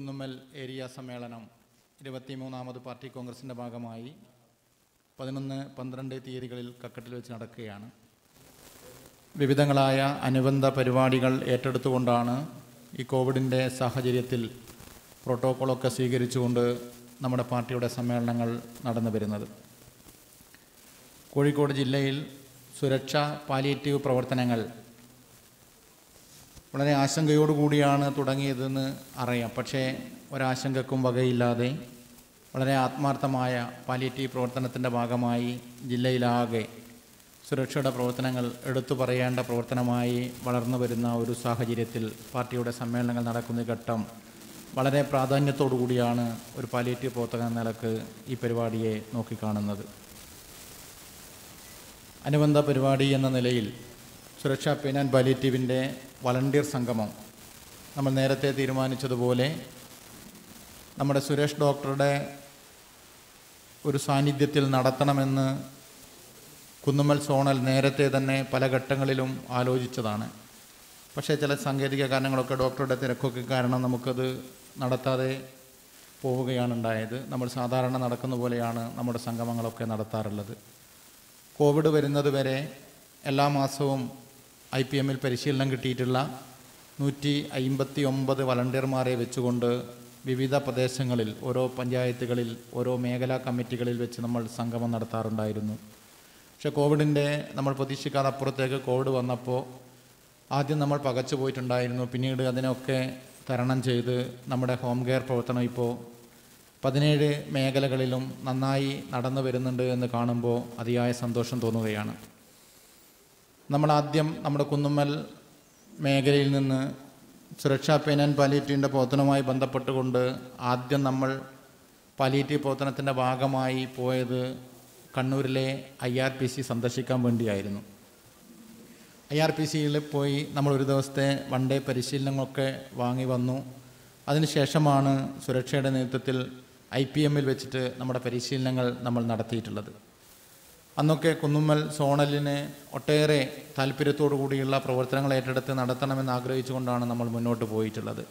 Kunnummal area സമ്മേളനം ഇരുപത്തിമൂന്നാമത് party കോൺഗ്രസിന്റെ ഭാഗമായി പതിനൊന്ന് പന്ത്രണ്ട് തീയതികളിൽ കക്കട്ടിൽ വെച്ച് നടക്കുകയാണ്. വിവിധങ്ങളായ അനുബന്ധ പരിപാടികൾ ഏറ്റെടുത്തുകൊണ്ടാണ് ഈ കോവിഡിന്റെ സാഹചര്യത്തിൽ പ്രോട്ടോക്കോളൊക്കെ സ്വീകരിച്ചുകൊണ്ട് നമ്മുടെ പാർട്ടിയുടെ സമ്മേളനങ്ങൾ നടന്നു വരുന്നത്. കോഴിക്കോട് ജില്ലയിൽ സുരക്ഷ പാലിയേറ്റീവ് പ്രവർത്തനങ്ങൾ വളരെ ആശങ്കയോടുകൂടിയാണ് തുടങ്ങിയതെന്ന് അറിയാം. പക്ഷേ ഒരാശങ്കക്കും വകയില്ലാതെ വളരെ ആത്മാർത്ഥമായ പാലിയേറ്റീവ് പ്രവർത്തനത്തിന്റെ ഭാഗമായി ജില്ലയിലാകെ സുരക്ഷയുടെ പ്രവർത്തനങ്ങൾ എടുത്തു പറയേണ്ട പ്രവർത്തനമായി വളർന്നു വരുന്ന ഒരു സാഹചര്യത്തിൽ പാർട്ടിയുടെ സമ്മേളനങ്ങൾ നടക്കുന്ന ഘട്ടം വളരെ പ്രാധാന്യത്തോടു കൂടിയാണ് ഒരു പാലിയേറ്റീവ് പ്രവർത്തകൻ എന്ന നിലയ്ക്ക് ഈ പരിപാടിയെ നോക്കിക്കാണുന്നത്. അനുബന്ധ പരിപാടി എന്ന നിലയിൽ സുരക്ഷാ പെയിൻ ആൻഡ് പാലിയേറ്റീവിന്റെ വളണ്ടിയർ സംഗമം. നമ്മൾ നേരത്തെ തീരുമാനിച്ചതുപോലെ നമ്മുടെ സുരേഷ് ഡോക്ടറുടെ ഒരു സാന്നിധ്യത്തിൽ നടത്തണമെന്ന് കുന്നുമ്മൽ സോണൽ നേരത്തെ തന്നെ പല ഘട്ടങ്ങളിലും ആലോചിച്ചതാണ്. പക്ഷേ ചില സാങ്കേതിക കാരണങ്ങളൊക്കെ ഡോക്ടറുടെ തിരക്കൊക്കെ കാരണം നമുക്കത് നടത്താതെ പോവുകയാണ് ഉണ്ടായത് നമ്മൾ സാധാരണ നടക്കുന്ന പോലെയാണ് നമ്മുടെ സംഗമങ്ങളൊക്കെ നടത്താറുള്ളത്. കോവിഡ് വരുന്നത് വരെ എല്ലാ മാസവും ഐ പി എമ്മിൽ പരിശീലനം കിട്ടിയിട്ടുള്ള നൂറ്റി അയിമ്പത്തി ഒമ്പത് വളണ്ടിയർമാരെ വെച്ചുകൊണ്ട് വിവിധ പ്രദേശങ്ങളിൽ ഓരോ പഞ്ചായത്തുകളിൽ ഓരോ മേഖലാ കമ്മിറ്റികളിൽ വെച്ച് നമ്മൾ സംഗമം നടത്താറുണ്ടായിരുന്നു. പക്ഷേ കോവിഡിന്റെ നമ്മൾ പ്രതീക്ഷിക്കാതെ അപ്പുറത്തേക്ക് കോവിഡ് വന്നപ്പോൾ ആദ്യം നമ്മൾ പകച്ചു പോയിട്ടുണ്ടായിരുന്നു. പിന്നീട് അതിനൊക്കെ തരണം ചെയ്ത് നമ്മുടെ ഹോം കെയർ പ്രവർത്തനം ഇപ്പോൾ പതിനേഴ് മേഖലകളിലും നന്നായി നടന്നു വരുന്നുണ്ട് എന്ന് കാണുമ്പോൾ അതിയായ സന്തോഷം തോന്നുകയാണ്. നമ്മൾ ആദ്യം നമ്മുടെ കുന്നുമ്മൽ മേഖലയിൽ നിന്ന് സുരക്ഷാ പെയിൻ ആൻഡ് പാലിയേറ്റീവിന്റെ പ്രവർത്തനവുമായി ബന്ധപ്പെട്ടുകൊണ്ട് ആദ്യം നമ്മൾ പാലിയേറ്റീവ് പ്രവർത്തനത്തിന്റെ ഭാഗമായി പോയത് കണ്ണൂരിലെ ഐ ആർ പി സി സന്ദർശിക്കാൻ വേണ്ടിയായിരുന്നു. ഐ ആർ പി സിയിൽ പോയി നമ്മൾ ഒരു ദിവസത്തെ വൺ ഡേ പരിശീലനങ്ങളൊക്കെ വാങ്ങി വന്നു. അതിനുശേഷമാണ് സുരക്ഷയുടെ നേതൃത്വത്തിൽ ഐ പി എമ്മിൽ വെച്ചിട്ട് നമ്മുടെ പരിശീലനങ്ങൾ നമ്മൾ നടത്തിയിട്ടുള്ളത്. അന്നൊക്കെ കുന്നുമ്മൽ സോണലിന് ഒട്ടേറെ താല്പര്യത്തോടു കൂടിയുള്ള പ്രവർത്തനങ്ങൾ ഏറ്റെടുത്ത് നടത്തണമെന്ന് ആഗ്രഹിച്ചുകൊണ്ടാണ് നമ്മൾ മുന്നോട്ട് പോയിട്ടുള്ളത്.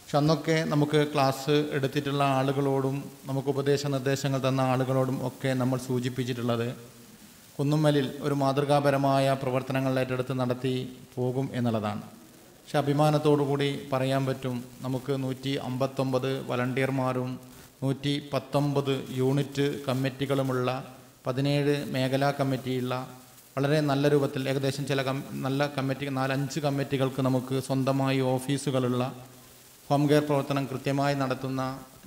പക്ഷെ അന്നൊക്കെ നമുക്ക് ക്ലാസ് എടുത്തിട്ടുള്ള ആളുകളോടും നമുക്ക് ഉപദേശ നിർദ്ദേശങ്ങൾ തന്ന ആളുകളോടും ഒക്കെ നമ്മൾ സൂചിപ്പിച്ചിട്ടുള്ളത് കുന്നുമ്മലിൽ ഒരു മാതൃകാപരമായ പ്രവർത്തനങ്ങൾ ഏറ്റെടുത്ത് നടത്തി പോകും എന്നുള്ളതാണ്. പക്ഷെ അഭിമാനത്തോടു കൂടി പറയാൻ പറ്റും നമുക്ക് നൂറ്റി അമ്പത്തൊമ്പത് വളണ്ടിയർമാരും നൂറ്റി പത്തൊമ്പത് യൂണിറ്റ് കമ്മിറ്റികളുമുള്ള പതിനേഴ് മേഖലാ കമ്മിറ്റിയുള്ള വളരെ നല്ല രൂപത്തിൽ ഏകദേശം ചില കം നല്ല കമ്മിറ്റി നാലഞ്ച് കമ്മിറ്റികൾക്ക് നമുക്ക് സ്വന്തമായി ഓഫീസുകളുള്ള ഹോം കെയർ പ്രവർത്തനം കൃത്യമായി നടത്തുന്ന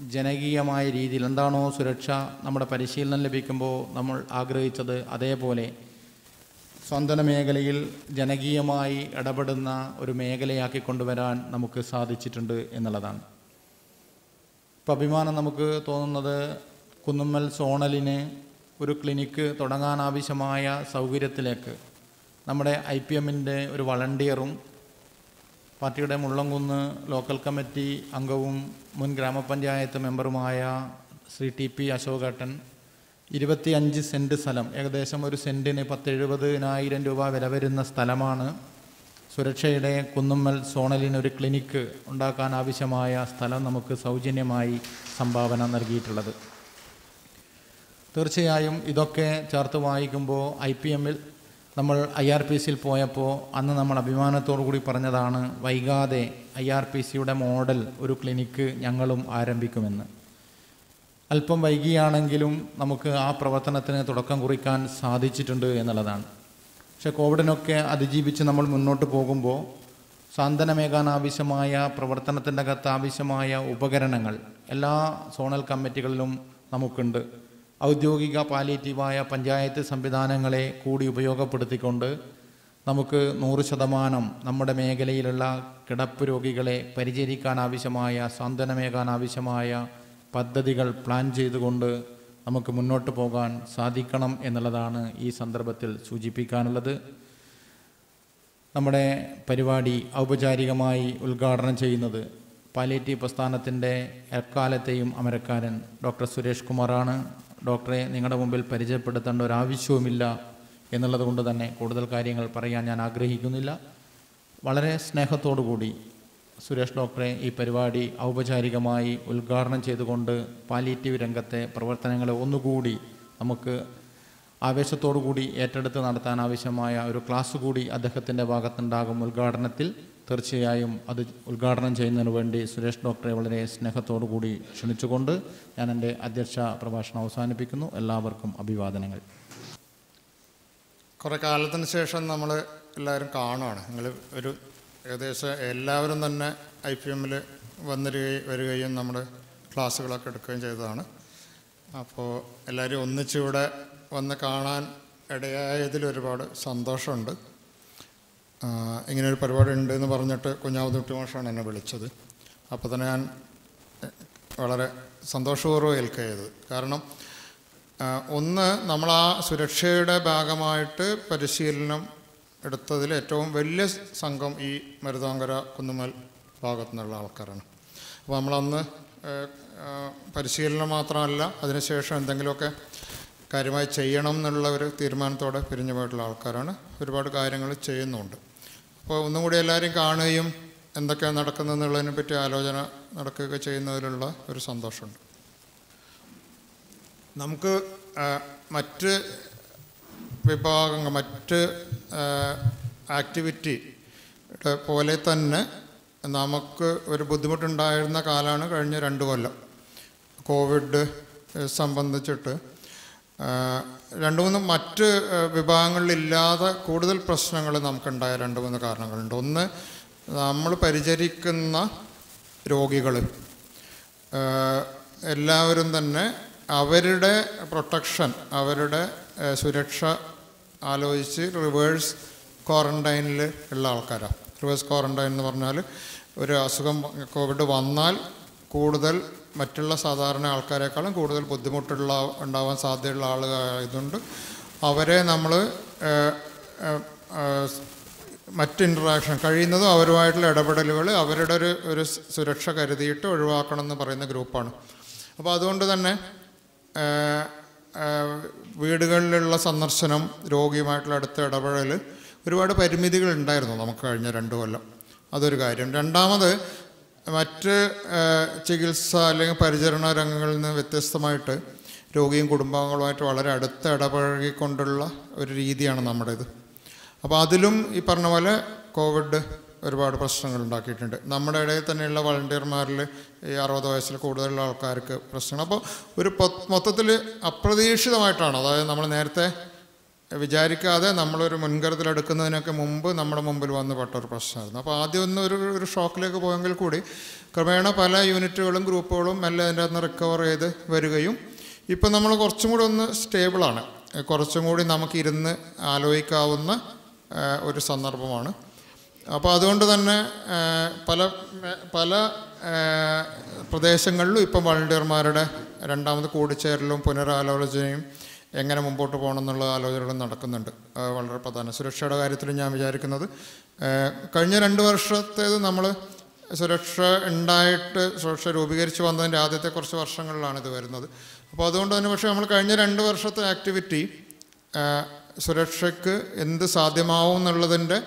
ജനകീയമായ രീതിയിൽ എന്താണോ സുരക്ഷ നമ്മുടെ പരിശീലനം ലഭിക്കുമ്പോൾ നമ്മൾ ആഗ്രഹിച്ചത് അതേപോലെ സ്വന്തന മേഖലയിൽ ജനകീയമായി ഇടപെടുന്ന ഒരു മേഖലയാക്കി കൊണ്ടുവരാൻ നമുക്ക് സാധിച്ചിട്ടുണ്ട് എന്നുള്ളതാണ്. ഇപ്പം അഭിമാനം നമുക്ക് തോന്നുന്നത് കുന്നുമ്മൽ സോണലിന് ഒരു ക്ലിനിക്ക് തുടങ്ങാൻ ആവശ്യമായ സൗകര്യത്തിലേക്ക് നമ്മുടെ ഐ പി എമ്മിന്റെ ഒരു വളണ്ടിയറും പാർട്ടിയുടെ മുള്ളംകുന്ന് ലോക്കൽ കമ്മിറ്റി അംഗവും മുൻ ഗ്രാമപഞ്ചായത്ത് മെമ്പറുമായ ശ്രീ ടി പി അശോകേട്ടൻ ഇരുപത്തി അഞ്ച് സെന്റ് സ്ഥലം ഏകദേശം ഒരു സെന്റിന് പത്തെഴുപതിനായിരം രൂപ വില വരുന്ന സ്ഥലമാണ്. സുരക്ഷയുടെ കുന്നുമ്മൽ സോണലിന് ഒരു ക്ലിനിക്ക് ഉണ്ടാക്കാൻ ആവശ്യമായ സ്ഥലം നമുക്ക് സൗജന്യമായി സംഭാവന നൽകിയിട്ടുള്ളത്. തീർച്ചയായും ഇതൊക്കെ ചേർത്ത് വായിക്കുമ്പോൾ ഐ പി എമ്മിൽ നമ്മൾ ഐ ആർ പി സിയിൽ പോയപ്പോൾ അന്ന് നമ്മൾ അഭിമാനത്തോടു കൂടി പറഞ്ഞതാണ് വൈകാതെ ഐ ആർ പി സിയുടെ മോഡൽ ഒരു ക്ലിനിക്ക് ഞങ്ങളും ആരംഭിക്കുമെന്ന്. അല്പം വൈകിയാണെങ്കിലും നമുക്ക് ആ പ്രവർത്തനത്തിന് തുടക്കം കുറിക്കാൻ സാധിച്ചിട്ടുണ്ട് എന്നുള്ളതാണ്. പക്ഷെ കോവിഡിനൊക്കെ അതിജീവിച്ച് നമ്മൾ മുന്നോട്ട് പോകുമ്പോൾ സാന്ത്വനമേകാൻ ആവശ്യമായ പ്രവർത്തനത്തിന്റെ അകത്ത് ആവശ്യമായ ഉപകരണങ്ങൾ എല്ലാ സോണൽ കമ്മിറ്റികളിലും നമുക്കുണ്ട്. ഔദ്യോഗിക പാലിയേറ്റീവായ പഞ്ചായത്ത് സംവിധാനങ്ങളെ കൂടി ഉപയോഗപ്പെടുത്തിക്കൊണ്ട് നമുക്ക് നൂറ് ശതമാനം നമ്മുടെ മേഖലയിലുള്ള കിടപ്പ് രോഗികളെ പരിചരിക്കാനാവശ്യമായ സാന്ത്വനമേകാനാവശ്യമായ പദ്ധതികൾ പ്ലാൻ ചെയ്തുകൊണ്ട് നമുക്ക് മുന്നോട്ട് പോകാൻ സാധിക്കണം എന്നുള്ളതാണ് ഈ സന്ദർഭത്തിൽ സൂചിപ്പിക്കാനുള്ളത്. നമ്മുടെ പരിപാടി ഔപചാരികമായി ഉദ്ഘാടനം ചെയ്യുന്നത് പാലിയേറ്റീവ് പ്രസ്ഥാനത്തിന്റെ എക്കാലത്തെയും അമരക്കാരൻ ഡോക്ടർ സുരേഷ് കുമാറാണ്. ഡോക്ടറെ നിങ്ങളുടെ മുമ്പിൽ പരിചയപ്പെടുത്തേണ്ട ഒരു ആവശ്യവുമില്ല എന്നുള്ളത് കൊണ്ട് തന്നെ കൂടുതൽ കാര്യങ്ങൾ പറയാൻ ഞാൻ ആഗ്രഹിക്കുന്നില്ല. വളരെ കൂടി സുരേഷ് ഡോക്ടറെ ഈ പരിപാടി ഔപചാരികമായി ഉദ്ഘാടനം ചെയ്തുകൊണ്ട് പാലിയേറ്റീവ് രംഗത്തെ പ്രവർത്തനങ്ങളെ ഒന്നുകൂടി നമുക്ക് ആവേശത്തോടു കൂടി ഏറ്റെടുത്ത് നടത്താൻ ആവശ്യമായ ഒരു ക്ലാസ് കൂടി അദ്ദേഹത്തിന്റെ ഭാഗത്തുണ്ടാകും ഉദ്ഘാടനത്തിൽ. തീർച്ചയായും അത് ഉദ്ഘാടനം ചെയ്യുന്നതിന് വേണ്ടി സുരേഷ് ഡോക്ടറെ വളരെ സ്നേഹത്തോടു കൂടി ക്ഷണിച്ചുകൊണ്ട് ഞാൻ എന്റെ അധ്യക്ഷ പ്രഭാഷണം അവസാനിപ്പിക്കുന്നു. എല്ലാവർക്കും അഭിവാദനങ്ങൾ. കുറേ കാലത്തിന് ശേഷം നമ്മൾ എല്ലാവരും കാണുകയാണ് നിങ്ങൾ ഒരു ഏകദേശം എല്ലാവരും തന്നെ ഐ പി എമ്മിൽ വന്നിരുകയും വരികയും നമ്മൾ ക്ലാസ്സുകളൊക്കെ എടുക്കുകയും ചെയ്തതാണ്. അപ്പോൾ എല്ലാവരും ഒന്നിച്ചിവിടെ വന്ന് കാണാൻ ഇടയായതിൽ ഒരുപാട് സന്തോഷമുണ്ട്. ഇങ്ങനെ ഒരു പരിപാടി ഉണ്ട് എന്ന് പറഞ്ഞിട്ട് കുഞ്ഞാവുതുട്ടി മാഷാണ് എന്നെ വിളിച്ചത്. അപ്പോൾ തന്നെ ഞാൻ വളരെ സന്തോഷപൂർവം ഏൽക്കുകയത് കാരണം ഒന്ന് നമ്മൾ ആ സുരക്ഷയുടെ ഭാഗമായിട്ട് പരിശീലനം എടുത്തതിൽ ഏറ്റവും വലിയ സംഘം ഈ മരുതാങ്കര കുന്നുമൽ ഭാഗത്തു നിന്നുള്ള ആൾക്കാരാണ്. അപ്പോൾ നമ്മളന്ന് പരിശീലനം മാത്രമല്ല അതിനുശേഷം എന്തെങ്കിലുമൊക്കെ കാര്യമായി ചെയ്യണം എന്നുള്ള ഒരു തീരുമാനത്തോടെ പിരിഞ്ഞു പോയിട്ടുള്ള ആൾക്കാരാണ്. ഒരുപാട് കാര്യങ്ങൾ ചെയ്യുന്നുണ്ട്. അപ്പോൾ ഒന്നും കൂടി എല്ലാവരും കാണുകയും എന്തൊക്കെയാണ് നടക്കുന്നതെന്നുള്ളതിനെ പറ്റി ആലോചന നടക്കുകയൊക്കെ ചെയ്യുന്നതിലുള്ള ഒരു സന്തോഷമുണ്ട്. നമുക്ക് മറ്റ് വിഭാഗങ്ങൾ മറ്റ് ആക്ടിവിറ്റി പോലെ തന്നെ നമുക്ക് ഒരു ബുദ്ധിമുട്ടുണ്ടായിരുന്ന കാലമാണ് കഴിഞ്ഞ രണ്ട് കൊല്ലം. കോവിഡ് സംബന്ധിച്ചിട്ട് രണ്ട് മൂന്ന് മറ്റ് വിഭാഗങ്ങളിലില്ലാതെ കൂടുതൽ പ്രശ്നങ്ങൾ നമുക്കുണ്ടായ രണ്ട് മൂന്ന് കാരണങ്ങളുണ്ട്. ഒന്ന് നമ്മൾ പരിചരിക്കുന്ന രോഗികൾ. എല്ലാവരും തന്നെ അവരുടെ പ്രൊട്ടക്ഷൻ അവരുടെ സുരക്ഷ ആലോചിച്ച് റിവേഴ്സ് ക്വാറന്റൈനിൽ ഉള്ള ആൾക്കാരാണ് റിവേഴ്സ് ക്വാറന്റൈൻ എന്ന് പറഞ്ഞാൽ ഒരു അസുഖം കോവിഡ് വന്നാൽ കൂടുതൽ മറ്റുള്ള സാധാരണ ആൾക്കാരെക്കാളും കൂടുതൽ ബുദ്ധിമുട്ടുള്ള ഉണ്ടാവാൻ സാധ്യതയുള്ള ആളുകളായതുകൊണ്ട് അവരെ നമ്മൾ മറ്റ് ഇൻട്രാക്ഷൻ കഴിയുന്നതും അവരുമായിട്ടുള്ള ഇടപെടലുകൾ അവരുടെ ഒരു ഒരു സുരക്ഷ കരുതിയിട്ട് ഒഴിവാക്കണം എന്ന് പറയുന്ന ഗ്രൂപ്പാണ്. അപ്പോൾ അതുകൊണ്ട് തന്നെ വീടുകളിലുള്ള സന്ദർശനം രോഗിയുമായിട്ടുള്ള അടുത്ത ഇടപെടൽ ഒരുപാട് പരിമിതികൾ ഉണ്ടായിരുന്നു നമുക്ക് കഴിഞ്ഞ രണ്ട് കൊല്ലം. അതൊരു കാര്യം. രണ്ടാമത് മറ്റ് ചികിത്സ അല്ലെങ്കിൽ പരിചരണ രംഗങ്ങളിൽ നിന്ന് വ്യത്യസ്തമായിട്ട് രോഗിയും കുടുംബാംഗങ്ങളുമായിട്ട് വളരെ അടുത്ത് ഇടപഴകിക്കൊണ്ടുള്ള ഒരു രീതിയാണ് നമ്മുടേത്. അപ്പോൾ അതിലും ഈ പറഞ്ഞ പോലെ കോവിഡ് ഒരുപാട് പ്രശ്നങ്ങൾ ഉണ്ടാക്കിയിട്ടുണ്ട്. നമ്മുടെ ഇടയിൽ തന്നെയുള്ള വളണ്ടിയർമാരിൽ ഈ അറുപത് വയസ്സിൽ കൂടുതലുള്ള ആൾക്കാർക്ക് പ്രശ്നങ്ങൾ. അപ്പോൾ ഒരു മൊത്തത്തിൽ അപ്രതീക്ഷിതമായിട്ടാണ്. അതായത് നമ്മൾ നേരത്തെ വിചാരിക്കാതെ നമ്മളൊരു മുൻകരുതലെടുക്കുന്നതിനൊക്കെ മുമ്പ് നമ്മുടെ മുമ്പിൽ വന്ന് പെട്ട ഒരു പ്രശ്നമായിരുന്നു. അപ്പോൾ ആദ്യം ഒന്ന് ഒരു ഒരു ഷോക്കിലേക്ക് പോയെങ്കിൽ കൂടി ക്രമേണ പല യൂണിറ്റുകളും ഗ്രൂപ്പുകളും എല്ലാം അതിന്റെ അകത്ത് റിക്കവർ ചെയ്ത് വരികയും ഇപ്പം നമ്മൾ കുറച്ചും കൂടി ഒന്ന് സ്റ്റേബിളാണ് കുറച്ചും കൂടി നമുക്കിരുന്ന് ആലോചിക്കാവുന്ന ഒരു സന്ദർഭമാണ്. അപ്പോൾ അതുകൊണ്ട് തന്നെ പല പല പ്രദേശങ്ങളിലും ഇപ്പം വളണ്ടിയർമാരുടെ രണ്ടാമത് കൂടിച്ചേരലും പുനരാലോചനയും എങ്ങനെ മുമ്പോട്ട് പോകണം എന്നുള്ള ആലോചനകളും നടക്കുന്നുണ്ട്. വളരെ പ്രധാന. സുരക്ഷയുടെ കാര്യത്തിൽ ഞാൻ വിചാരിക്കുന്നത് കഴിഞ്ഞ രണ്ട് വർഷത്തേത് നമ്മൾ സുരക്ഷ ഉണ്ടായിട്ട് സുരക്ഷ രൂപീകരിച്ച് വന്നതിന്റെ ആദ്യത്തെ കുറച്ച് വർഷങ്ങളിലാണ് ഇത് വരുന്നത്. അപ്പോൾ അതുകൊണ്ട് തന്നെ പക്ഷേ നമ്മൾ കഴിഞ്ഞ രണ്ട് വർഷത്തെ ആക്ടിവിറ്റി സുരക്ഷയ്ക്ക് എന്ത് സാധ്യമാവും എന്നുള്ളതിന്റെ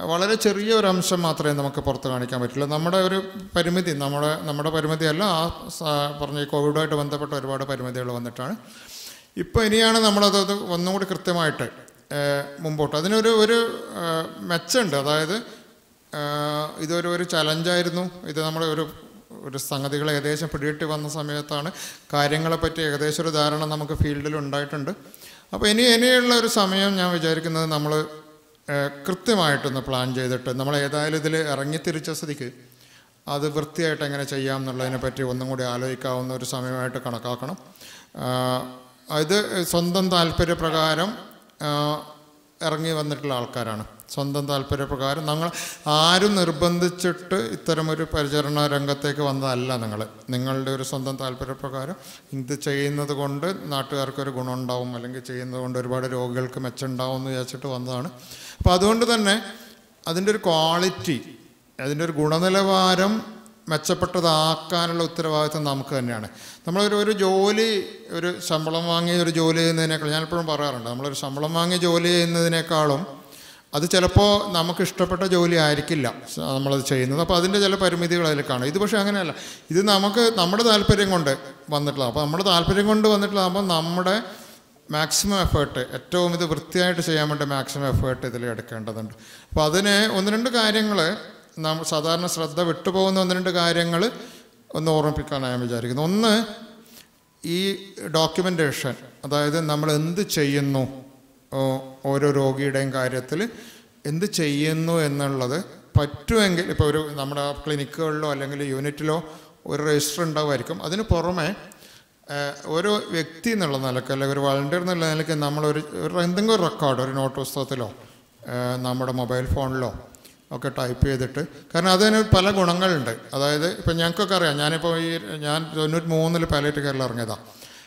വളരെ ചെറിയ ഒരു അംശം മാത്രമേ നമുക്ക് പുറത്ത് കാണിക്കാൻ പറ്റുള്ളൂ. നമ്മുടെ ഒരു പരിമിതി നമ്മുടെ നമ്മുടെ പരിമിതിയല്ല ആ പറഞ്ഞ കോവിഡുമായിട്ട് ബന്ധപ്പെട്ട ഒരുപാട് പരിമിതികൾ വന്നിട്ടാണ്. ഇപ്പോൾ ഇനിയാണ് നമ്മളത് അത് ഒന്നും കൂടി കൃത്യമായിട്ട് മുമ്പോട്ട്. അതിനൊരു ഒരു മെച്ചമുണ്ട് അതായത് ഇതൊരു ഒരു ചലഞ്ചായിരുന്നു. ഇത് നമ്മൾ ഒരു ഒരു സംഗതികൾ ഏകദേശം പിടിയിട്ട് വന്ന സമയത്താണ് കാര്യങ്ങളെപ്പറ്റി ഏകദേശം ഒരു ധാരണ നമുക്ക് ഫീൽഡിൽ ഉണ്ടായിട്ടുണ്ട്. അപ്പോൾ ഇനി ഇനിയുള്ള ഒരു സമയം ഞാൻ വിചാരിക്കുന്നത് നമ്മൾ കൃത്യമായിട്ടൊന്ന് പ്ലാൻ ചെയ്തിട്ട് നമ്മൾ ഏതായാലും ഇതിൽ ഇറങ്ങിത്തിരിച്ച സ്ഥിതിക്ക് അത് വൃത്തിയായിട്ട് എങ്ങനെ ചെയ്യാം എന്നുള്ളതിനെപ്പറ്റി ഒന്നും കൂടി ആലോചിക്കാവുന്ന ഒരു സമയമായിട്ട് കണക്കാക്കണം. ഇത് സ്വന്തം താല്പര്യപ്രകാരം ഇറങ്ങി വന്നിട്ടുള്ള ആൾക്കാരാണ്. സ്വന്തം താല്പര്യപ്രകാരം നിങ്ങൾ ആരും നിർബന്ധിച്ചിട്ട് ഇത്തരമൊരു പരിചരണ രംഗത്തേക്ക് വന്നതല്ല നിങ്ങൾ നിങ്ങളുടെ ഒരു സ്വന്തം താല്പര്യപ്രകാരം ഇത് ചെയ്യുന്നത് കൊണ്ട് നാട്ടുകാർക്കൊരു ഗുണമുണ്ടാവും അല്ലെങ്കിൽ ചെയ്യുന്നത് കൊണ്ട് ഒരുപാട് രോഗികൾക്ക് മെച്ചമുണ്ടാവും എന്ന് വിചാരിച്ചിട്ട് വന്നതാണ്. അപ്പോൾ അതുകൊണ്ട് തന്നെ അതിന്റെ ഒരു ക്വാളിറ്റി അതിന്റെ ഒരു ഗുണനിലവാരം മെച്ചപ്പെട്ടതാക്കാനുള്ള ഉത്തരവാദിത്വം നമുക്ക് തന്നെയാണ്. നമ്മളൊരു ഒരു ജോലി ഒരു ശമ്പളം വാങ്ങി ഒരു ജോലി ചെയ്യുന്നതിനേക്കാൾ ഞാൻ എപ്പോഴും പറയാറുണ്ട് നമ്മളൊരു ശമ്പളം വാങ്ങി ജോലി ചെയ്യുന്നതിനേക്കാളും അത് ചിലപ്പോൾ നമുക്ക് ഇഷ്ടപ്പെട്ട ജോലി ആയിരിക്കില്ല നമ്മളത് ചെയ്യുന്നത്. അപ്പോൾ അതിന്റെ ചില പരിമിതികൾ അതിൽ കാണും. ഇത് പക്ഷേ അങ്ങനെയല്ല. ഇത് നമുക്ക് നമ്മുടെ താല്പര്യം കൊണ്ട് വന്നിട്ടുള്ള അപ്പോൾ നമ്മുടെ താല്പര്യം കൊണ്ട് വന്നിട്ടുള്ളതാകുമ്പോൾ നമ്മുടെ മാക്സിമം എഫേർട്ട് ഏറ്റവും ഇത് വൃത്തിയായിട്ട് ചെയ്യാൻ വേണ്ടി മാക്സിമം എഫേർട്ട് ഇതിൽ എടുക്കേണ്ടതുണ്ട്. അപ്പോൾ അതിന് ഒന്ന് രണ്ട് കാര്യങ്ങൾ നാം സാധാരണ ശ്രദ്ധ വിട്ടുപോകുന്ന ഒന്ന് രണ്ട് കാര്യങ്ങൾ ഒന്ന് ഓർമ്മിപ്പിക്കാൻ ഞാൻ വിചാരിക്കുന്നു. ഒന്ന് ഈ ഡോക്യുമെന്റേഷൻ അതായത് നമ്മൾ എന്ത് ചെയ്യുന്നു ഓരോ രോഗിയുടെയും കാര്യത്തിൽ എന്ത് ചെയ്യുന്നു എന്നുള്ളത് പറ്റുമെങ്കിൽ ഇപ്പോൾ ഒരു നമ്മുടെ ക്ലിനിക്കുകളിലോ അല്ലെങ്കിൽ യൂണിറ്റിലോ ഒരു രജിസ്റ്റർ ഉണ്ടാവുമായിരിക്കും. അതിന് പുറമെ ഓരോ വ്യക്തി എന്നുള്ള നിലയ്ക്ക് അല്ലെങ്കിൽ ഒരു വളണ്ടിയർ എന്നുള്ള നിലയ്ക്ക് നമ്മളൊരു എന്തെങ്കിലും ഒരു റെക്കോർഡ് ഒരു നോട്ട് പുസ്തകത്തിലോ നമ്മുടെ മൊബൈൽ ഫോണിലോ ഒക്കെ ടൈപ്പ് ചെയ്തിട്ട്. കാരണം അതിന് പല ഗുണങ്ങളുണ്ട്. അതായത് ഇപ്പം ഞങ്ങൾക്കൊക്കെ അറിയാം ഞാനിപ്പോൾ ഈ ഞാൻ തൊണ്ണൂറ്റി മൂന്നിൽ പൈലറ്റ് കയറിൽ ഇറങ്ങിയതാണ്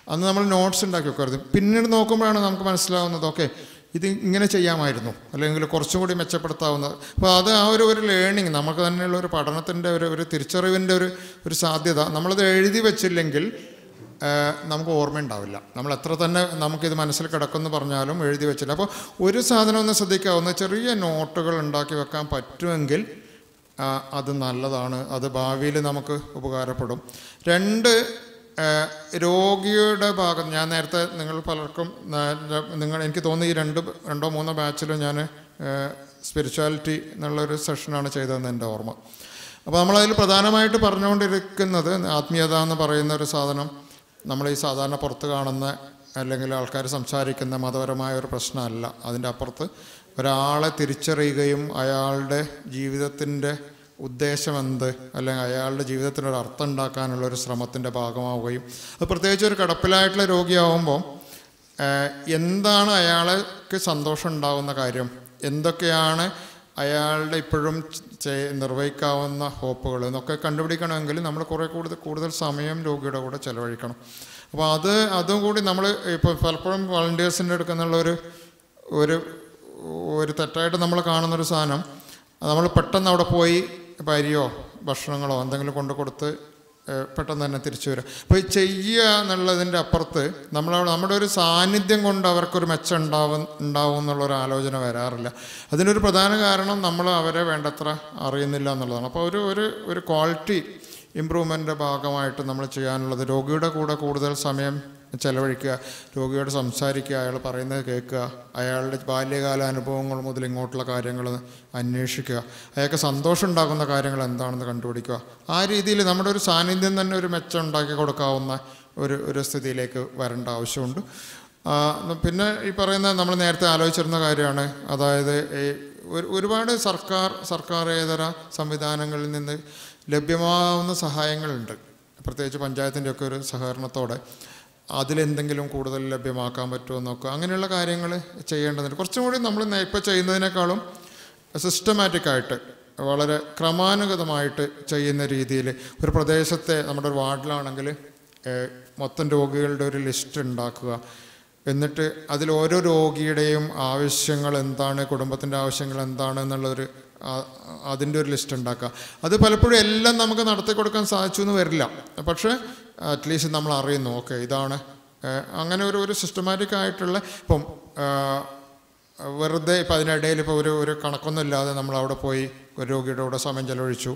അന്ന് നമ്മൾ നോട്ട്സ് ഉണ്ടാക്കി വെക്കരുത് പിന്നീട് നോക്കുമ്പോഴാണ് നമുക്ക് മനസ്സിലാവുന്നത് ഓക്കെ ഇത് ഇങ്ങനെ ചെയ്യാമായിരുന്നു. അല്ലെങ്കിൽ കുറച്ചും കൂടി മെച്ചപ്പെടുത്താവുന്നത് അപ്പോൾ അത് ആ ഒരു ഒരു ലേണിങ് നമുക്ക് തന്നെയുള്ള ഒരു പഠനത്തിന്റെ ഒരു ഒരു തിരിച്ചറിവിന്റെ ഒരു ഒരു സാധ്യത. നമ്മളത് എഴുതി വെച്ചില്ലെങ്കിൽ നമുക്ക് ഓർമ്മയുണ്ടാവില്ല നമ്മൾ എത്ര തന്നെ നമുക്കിത് മനസ്സിൽ കിടക്കുമെന്ന് പറഞ്ഞാലും എഴുതി വെച്ചില്ല. അപ്പോൾ ഒരു സാധനം ഒന്ന് ശ്രദ്ധിക്കാവുന്ന ചെറിയ നോട്ടുകൾ ഉണ്ടാക്കി വെക്കാൻ പറ്റുമെങ്കിൽ അത് നല്ലതാണ്. അത് ഭാവിയിൽ നമുക്ക് ഉപകാരപ്പെടും. രണ്ട് രോഗിയുടെ ഭാഗം ഞാൻ നേരത്തെ നിങ്ങൾ പലർക്കും നിങ്ങൾ എനിക്ക് തോന്നുന്നു ഈ രണ്ട് രണ്ടോ മൂന്നോ ബാച്ചിലും ഞാൻ സ്പിരിച്വാലിറ്റി എന്നുള്ളൊരു സെഷനാണ് ചെയ്തതെന്ന് എന്റെ ഓർമ്മ. അപ്പോൾ നമ്മളതിൽ പ്രധാനമായിട്ട് പറഞ്ഞുകൊണ്ടിരിക്കുന്നത് ആത്മീയത എന്ന് പറയുന്ന ഒരു സാധനം. നമ്മൾ ഈ സാധാരണ പുറത്ത് കാണുന്ന അല്ലെങ്കിൽ ആൾക്കാർ സംസാരിക്കുന്ന മതപരമായ ഒരു പ്രശ്നമല്ല. അതിന്റെ അപ്പുറത്ത് ഒരാളെ തിരിച്ചറിയുകയും അയാളുടെ ജീവിതത്തിന്റെ ഉദ്ദേശം എന്ത് അല്ലെങ്കിൽ അയാളുടെ ജീവിതത്തിനൊരു അർത്ഥം ഉണ്ടാക്കാനുള്ള ഒരു ശ്രമത്തിന്റെ ഭാഗമാവുകയും അത് പ്രത്യേകിച്ച് ഒരു കടപ്പിലായിട്ടുള്ള രോഗിയാവുമ്പോൾ എന്താണ് അയാൾക്ക് സന്തോഷം ഉണ്ടാകുന്ന കാര്യം? എന്തൊക്കെയാണ് അയാളുടെ ഇപ്പോഴും നിർവഹിക്കാവുന്ന ഹോപ്പുകൾ എന്നൊക്കെ കണ്ടുപിടിക്കണമെങ്കിൽ നമ്മൾ കുറേ കൂടുതൽ കൂടുതൽ സമയം രോഗിയുടെ കൂടെ ചിലവഴിക്കണം. അപ്പോൾ അത് അതും കൂടി നമ്മൾ ഇപ്പോൾ പലപ്പോഴും വളണ്ടിയേഴ്സിന്റെ അടുക്കുന്നുള്ള ഒരു ഒരു ഒരു തെറ്റായിട്ട് നമ്മൾ കാണുന്നൊരു സാധനം. നമ്മൾ പെട്ടെന്ന് അവിടെ പോയി ഇപ്പം അരിയോ ഭക്ഷണങ്ങളോ എന്തെങ്കിലും കൊണ്ട് കൊടുത്ത് പെട്ടെന്ന് തന്നെ തിരിച്ചു വരിക അപ്പോൾ ചെയ്യുക എന്നുള്ളതിന്റെ അപ്പുറത്ത് നമ്മൾ നമ്മുടെ ഒരു സാന്നിധ്യം കൊണ്ട് അവർക്കൊരു മെച്ചം ഉണ്ടാവും ഉണ്ടാവും എന്നുള്ളൊരു ആലോചന വരാറില്ല. അതിനൊരു പ്രധാന കാരണം നമ്മൾ അവരെ വേണ്ടത്ര അറിയുന്നില്ല എന്നുള്ളതാണ്. അപ്പോൾ ഒരു ഒരു ഒരു ക്വാളിറ്റി ഇമ്പ്രൂവ്മെന്റിന്റെ ഭാഗമായിട്ട് നമ്മൾ ചെയ്യാനുള്ളത് രോഗിയുടെ കൂടെ കൂടുതൽ സമയം ചെലവഴിക്കുക രോഗിയോട് സംസാരിക്കുക അയാൾ പറയുന്നത് കേൾക്കുക അയാളുടെ ബാല്യകാല അനുഭവങ്ങൾ മുതൽ ഇങ്ങോട്ടുള്ള കാര്യങ്ങൾ അന്വേഷിക്കുക. അയാൾക്ക് സന്തോഷം ഉണ്ടാകുന്ന കാര്യങ്ങൾ എന്താണെന്ന് കണ്ടുപിടിക്കുക. ആ രീതിയിൽ നമ്മുടെ ഒരു സാന്നിധ്യം തന്നെ ഒരു മെച്ചം ഉണ്ടാക്കി കൊടുക്കാവുന്ന ഒരു ഒരു സ്ഥിതിയിലേക്ക് വരേണ്ട ആവശ്യമുണ്ട്. പിന്നെ ഈ പറയുന്ന നമ്മൾ നേരത്തെ ആലോചിച്ചിരുന്ന കാര്യമാണ്. അതായത് ഈ ഒരു ഒരുപാട് സർക്കാർ സർക്കാരേതര സംവിധാനങ്ങളിൽ നിന്ന് ലഭ്യമാവുന്ന സഹായങ്ങളുണ്ട്. പ്രത്യേകിച്ച് പഞ്ചായത്തിന്റെയൊക്കെ ഒരു സഹകരണത്തോടെ. അതിലെന്തെങ്കിലും കൂടുതൽ ലഭ്യമാക്കാൻ പറ്റുമോ നോക്കുക. അങ്ങനെയുള്ള കാര്യങ്ങൾ ചെയ്യേണ്ടതുണ്ട്. കുറച്ചും കൂടി നമ്മൾ ഇപ്പോൾ ചെയ്യുന്നതിനേക്കാളും സിസ്റ്റമാറ്റിക്കായിട്ട് വളരെ ക്രമാനുഗതമായിട്ട് ചെയ്യുന്ന രീതിയിൽ ഒരു പ്രദേശത്തെ നമ്മുടെ ഒരു വാർഡിലാണെങ്കിൽ മൊത്തം രോഗികളുടെ ഒരു ലിസ്റ്റ് ഉണ്ടാക്കുക. എന്നിട്ട് അതിൽ ഓരോ രോഗിയുടെയും ആവശ്യങ്ങൾ എന്താണ് കുടുംബത്തിന്റെ ആവശ്യങ്ങൾ എന്താണ് എന്നുള്ളൊരു അതിന്റെ ഒരു ലിസ്റ്റ് ഉണ്ടാക്കുക. അത് പലപ്പോഴും എല്ലാം നമുക്ക് നടത്തി കൊടുക്കാൻ സാധിച്ചു എന്ന് വരില്ല. പക്ഷേ അറ്റ്ലീസ്റ്റ് നമ്മൾ അറിയുന്നു. ഓക്കെ ഇതാണ് അങ്ങനെ ഒരു ഒരു സിസ്റ്റമാറ്റിക് ആയിട്ടുള്ള ഇപ്പം വെറുതെ ഇപ്പം അതിനിടയിൽ ഇപ്പോൾ ഒരു ഒരു കണക്കൊന്നും ഇല്ലാതെ നമ്മൾ അവിടെ പോയി ഒരു രോഗിയുടെ കൂടെ സമയം ചെലവഴിച്ചു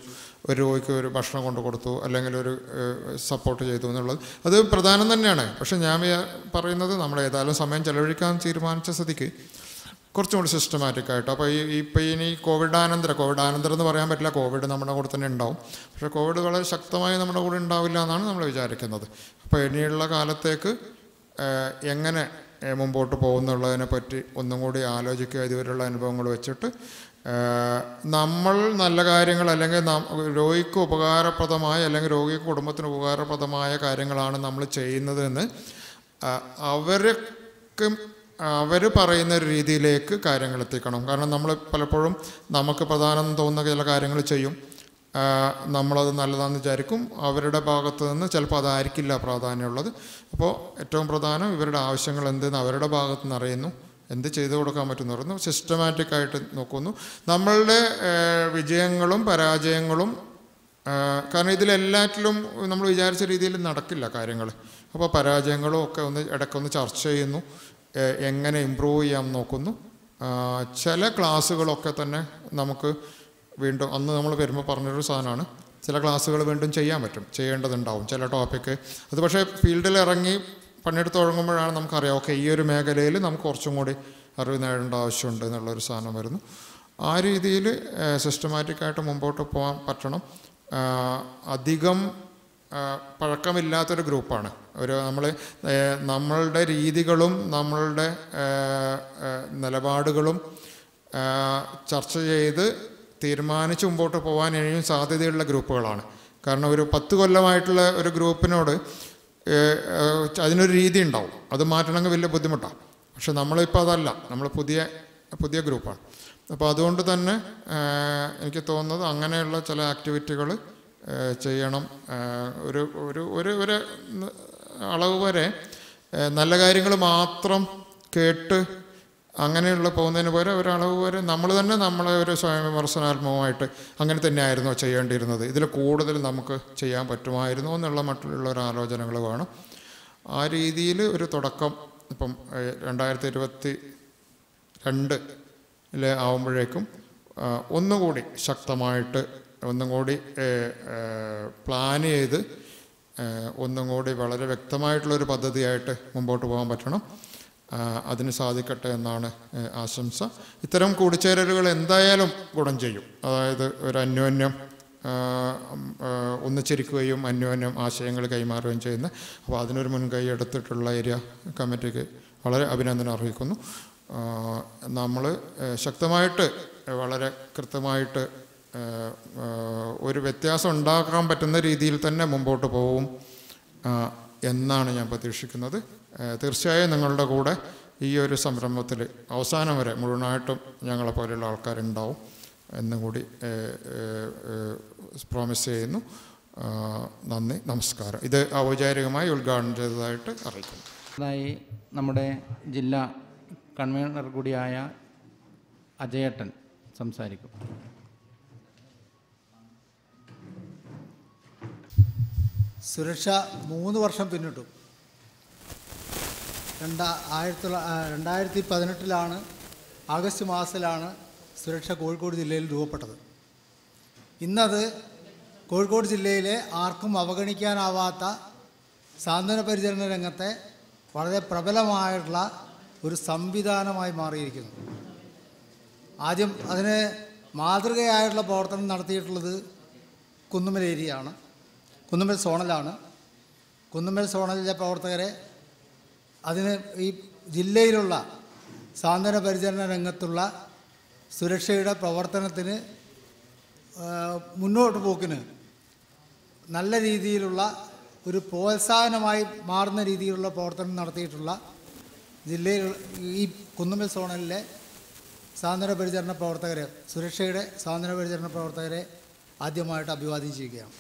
ഒരു രോഗിക്ക് ഒരു ഭക്ഷണം കൊണ്ട് കൊടുത്തു അല്ലെങ്കിൽ ഒരു സപ്പോർട്ട് ചെയ്തു എന്നുള്ളത്. അത് പ്രധാനം തന്നെയാണ്. പക്ഷെ ഞാൻ പറയുന്നത് നമ്മൾ ഏതായാലും സമയം ചെലവഴിക്കാൻ തീരുമാനിച്ച സ്ഥിതിക്ക് കുറച്ചും കൂടി സിസ്റ്റമാറ്റിക് ആയിട്ട്. അപ്പോൾ ഈ ഇപ്പോൾ ഇനി കോവിഡാനന്തരം കോവിഡാനന്തരം എന്ന് പറയാൻ പറ്റില്ല കോവിഡ് നമ്മുടെ കൂടെ തന്നെ ഉണ്ടാവും. പക്ഷേ കോവിഡ് വളരെ ശക്തമായി നമ്മുടെ കൂടെ ഉണ്ടാവില്ല എന്നാണ് നമ്മൾ വിചാരിക്കുന്നത്. അപ്പോൾ ഇനിയുള്ള കാലത്തേക്ക് എങ്ങനെ മുമ്പോട്ട് പോകുന്നുള്ളതിനെ പറ്റി ഒന്നും കൂടി ആലോചിക്കുക ഇതുവരെയുള്ള അനുഭവങ്ങൾ വെച്ചിട്ട് നമ്മൾ നല്ല കാര്യങ്ങൾ അല്ലെങ്കിൽ രോഗിക്ക് ഉപകാരപ്രദമായ അല്ലെങ്കിൽ രോഗിക്ക് കുടുംബത്തിന് ഉപകാരപ്രദമായ കാര്യങ്ങളാണ് നമ്മൾ ചെയ്യുന്നതെന്ന് അവർക്ക് അവർ പറയുന്ന ഒരു രീതിയിലേക്ക് കാര്യങ്ങൾ എത്തിക്കണം. കാരണം നമ്മൾ പലപ്പോഴും നമുക്ക് പ്രധാനം തോന്നുന്ന ചില കാര്യങ്ങൾ ചെയ്യും. നമ്മളത് നല്ലതാണെന്ന് വിചാരിക്കും. അവരുടെ ഭാഗത്ത് നിന്ന് ചിലപ്പോൾ അതായിരിക്കില്ല പ്രാധാന്യമുള്ളത്. അപ്പോൾ ഏറ്റവും പ്രധാനം ഇവരുടെ ആവശ്യങ്ങൾ എന്തെന്ന് അവരുടെ ഭാഗത്ത് നിന്ന് അറിയുന്നു. എന്ത് ചെയ്തു കൊടുക്കാൻ പറ്റുമെന്ന് പറയുന്നു സിസ്റ്റമാറ്റിക്കായിട്ട് നോക്കുന്നു. നമ്മളുടെ വിജയങ്ങളും പരാജയങ്ങളും കാരണം ഇതിലെല്ലാറ്റിലും നമ്മൾ വിചാരിച്ച രീതിയിൽ നടക്കില്ല കാര്യങ്ങൾ അപ്പോൾ പരാജയങ്ങളും ഒക്കെ ഒന്ന് ഇടയ്ക്കൊന്ന് ചർച്ച ചെയ്യുന്നു. എങ്ങനെ ഇമ്പ്രൂവ് ചെയ്യാൻ നോക്കുന്നു. ചില ക്ലാസ്സുകളൊക്കെ തന്നെ നമുക്ക് വീണ്ടും അന്ന് നമ്മൾ വരുമ്പോൾ പറഞ്ഞൊരു സാധനമാണ് ചില ക്ലാസ്സുകൾ വീണ്ടും ചെയ്യാൻ പറ്റും ചെയ്യേണ്ടതുണ്ടാവും ചില ടോപ്പിക്ക് അത് പക്ഷേ ഫീൽഡിൽ ഇറങ്ങി പണിയെടുത്ത് തുടങ്ങുമ്പോഴാണ് നമുക്കറിയാം ഓക്കെ ഈ ഒരു മേഖലയിൽ നമുക്ക് കുറച്ചും കൂടി അറിവ് നേടേണ്ട ആവശ്യമുണ്ട് എന്നുള്ളൊരു സാധനം വരുന്നു. ആ രീതിയിൽ സിസ്റ്റമാറ്റിക്കായിട്ട് മുമ്പോട്ട് പോകാൻ പറ്റണം. അധികം പഴക്കമില്ലാത്തൊരു ഗ്രൂപ്പാണ്. ഒരു നമ്മൾ നമ്മളുടെ രീതികളും നമ്മളുടെ നിലപാടുകളും ചർച്ച ചെയ്ത് തീരുമാനിച്ച് മുമ്പോട്ട് പോകാൻ ഇനിയും സാധ്യതയുള്ള ഗ്രൂപ്പുകളാണ്. കാരണം ഒരു പത്ത് കൊല്ലമായിട്ടുള്ള ഒരു ഗ്രൂപ്പിനോട് അതിനൊരു രീതി ഉണ്ടാവും. അത് മാറ്റണമെങ്കിൽ വലിയ ബുദ്ധിമുട്ടാണ്. പക്ഷെ നമ്മളിപ്പോൾ അതല്ല. നമ്മൾ പുതിയ പുതിയ ഗ്രൂപ്പാണ്. അപ്പോൾ അതുകൊണ്ട് തന്നെ എനിക്ക് തോന്നുന്നത് അങ്ങനെയുള്ള ചില ആക്ടിവിറ്റികൾ ചെയ്യണം. ഒരു ഒരു ഒരു ഒരു അളവ് വരെ നല്ല കാര്യങ്ങൾ മാത്രം കേട്ട് അങ്ങനെയുള്ള പോകുന്നതിന് പകരം ഒരളവ് വരെ നമ്മൾ തന്നെ നമ്മളെ ഒരു സ്വയം വിമർശനാത്മകമായിട്ട് അങ്ങനെ തന്നെയായിരുന്നു ചെയ്യേണ്ടിയിരുന്നത്. ഇതിൽ കൂടുതൽ നമുക്ക് ചെയ്യാൻ പറ്റുമായിരുന്നു എന്നുള്ള മറ്റുള്ള ഒരു ആലോചനകൾ വേണം. ആ രീതിയിൽ ഒരു തുടക്കം ഇപ്പം രണ്ടായിരത്തി ഇരുപത്തി രണ്ടിൽ ആവുമ്പോഴേക്കും ഒന്നുകൂടി ശക്തമായിട്ട് ഒന്നും കൂടി പ്ലാൻ ചെയ്ത് ഒന്നും കൂടി വളരെ വ്യക്തമായിട്ടുള്ളൊരു പദ്ധതിയായിട്ട് മുമ്പോട്ട് പോകാൻ പറ്റണം. അതിന് സാധിക്കട്ടെ എന്നാണ് ആശംസ. ഇത്തരം കൂടിച്ചേരലുകൾ എന്തായാലും ഗുണം ചെയ്യും. അതായത് ഒരു അന്യോന്യം ഒന്നിച്ചിരിക്കുകയും അന്യോന്യം ആശയങ്ങൾ കൈമാറുകയും ചെയ്യുന്ന അപ്പോൾ അതിനൊരു മുൻകൈ എടുത്തിട്ടുള്ള ഏരിയ കമ്മിറ്റിക്ക് വളരെ അഭിനന്ദനം അർഹിക്കുന്നു. നമ്മൾ ശക്തമായിട്ട് വളരെ കൃത്യമായിട്ട് ഒരു വ്യത്യാസം ഉണ്ടാക്കാൻ പറ്റുന്ന രീതിയിൽ തന്നെ മുമ്പോട്ട് പോവും എന്നാണ് ഞാൻ പ്രതീക്ഷിക്കുന്നത്. തീർച്ചയായും നിങ്ങളുടെ കൂടെ ഈ ഒരു സംരംഭത്തിൽ അവസാനം വരെ മുഴുവനായിട്ടും ഞങ്ങളെ പോലെയുള്ള ആൾക്കാരുണ്ടാവും എന്നും കൂടി പ്രോമിസ് ചെയ്യുന്നു. നന്ദി നമസ്കാരം. ഇത് ഔപചാരികമായി ഉദ്ഘാടനം ചെയ്തതായിട്ട് അറിയിക്കുന്നു. അതായി നമ്മുടെ ജില്ലാ കൺവീനർ കൂടിയായ അജയേട്ടൻ സംസാരിക്കും. സുരക്ഷ മൂന്ന് വർഷം പിന്നിട്ടു. രണ്ടാ ആയിരത്തി രണ്ടായിരത്തി പതിനെട്ടിലാണ് ആഗസ്റ്റ് മാസത്തിലാണ് സുരക്ഷ കോഴിക്കോട് ജില്ലയിൽ രൂപപ്പെട്ടത്. ഇന്നത് കോഴിക്കോട് ജില്ലയിലെ ആർക്കും അവഗണിക്കാനാവാത്ത സാന്ത്വന പരിചരണ രംഗത്തെ വളരെ പ്രബലമായിട്ടുള്ള ഒരു സംവിധാനമായി മാറിയിരിക്കുന്നു. ആദ്യം അതിന് മാതൃകയായിട്ടുള്ള പ്രവർത്തനം നടത്തിയിട്ടുള്ളത് കുന്നുമൽ ഏരിയയാണ് കുന്നുമ്മൽ സോണലാണ്. കുന്നുമ്മൽ സോണലിലെ പ്രവർത്തകരെ അതിന് ഈ ജില്ലയിലുള്ള സാന്ത്വന പരിചരണ രംഗത്തുള്ള സുരക്ഷയുടെ പ്രവർത്തനത്തിന് മുന്നോട്ട് പോക്കിന് നല്ല രീതിയിലുള്ള ഒരു പ്രോത്സാഹനമായി മാറുന്ന രീതിയിലുള്ള പ്രവർത്തനം നടത്തിയിട്ടുള്ള ജില്ലയിൽ ഈ കുന്നുമ്മൽ സോണലിലെ സാന്ത്വന പരിചരണ പ്രവർത്തകരെ സുരക്ഷയുടെ സാന്ത്വന പരിചരണ പ്രവർത്തകരെ ആദ്യമായിട്ട് അഭിവാദ്യം ചെയ്യുകയാണ്.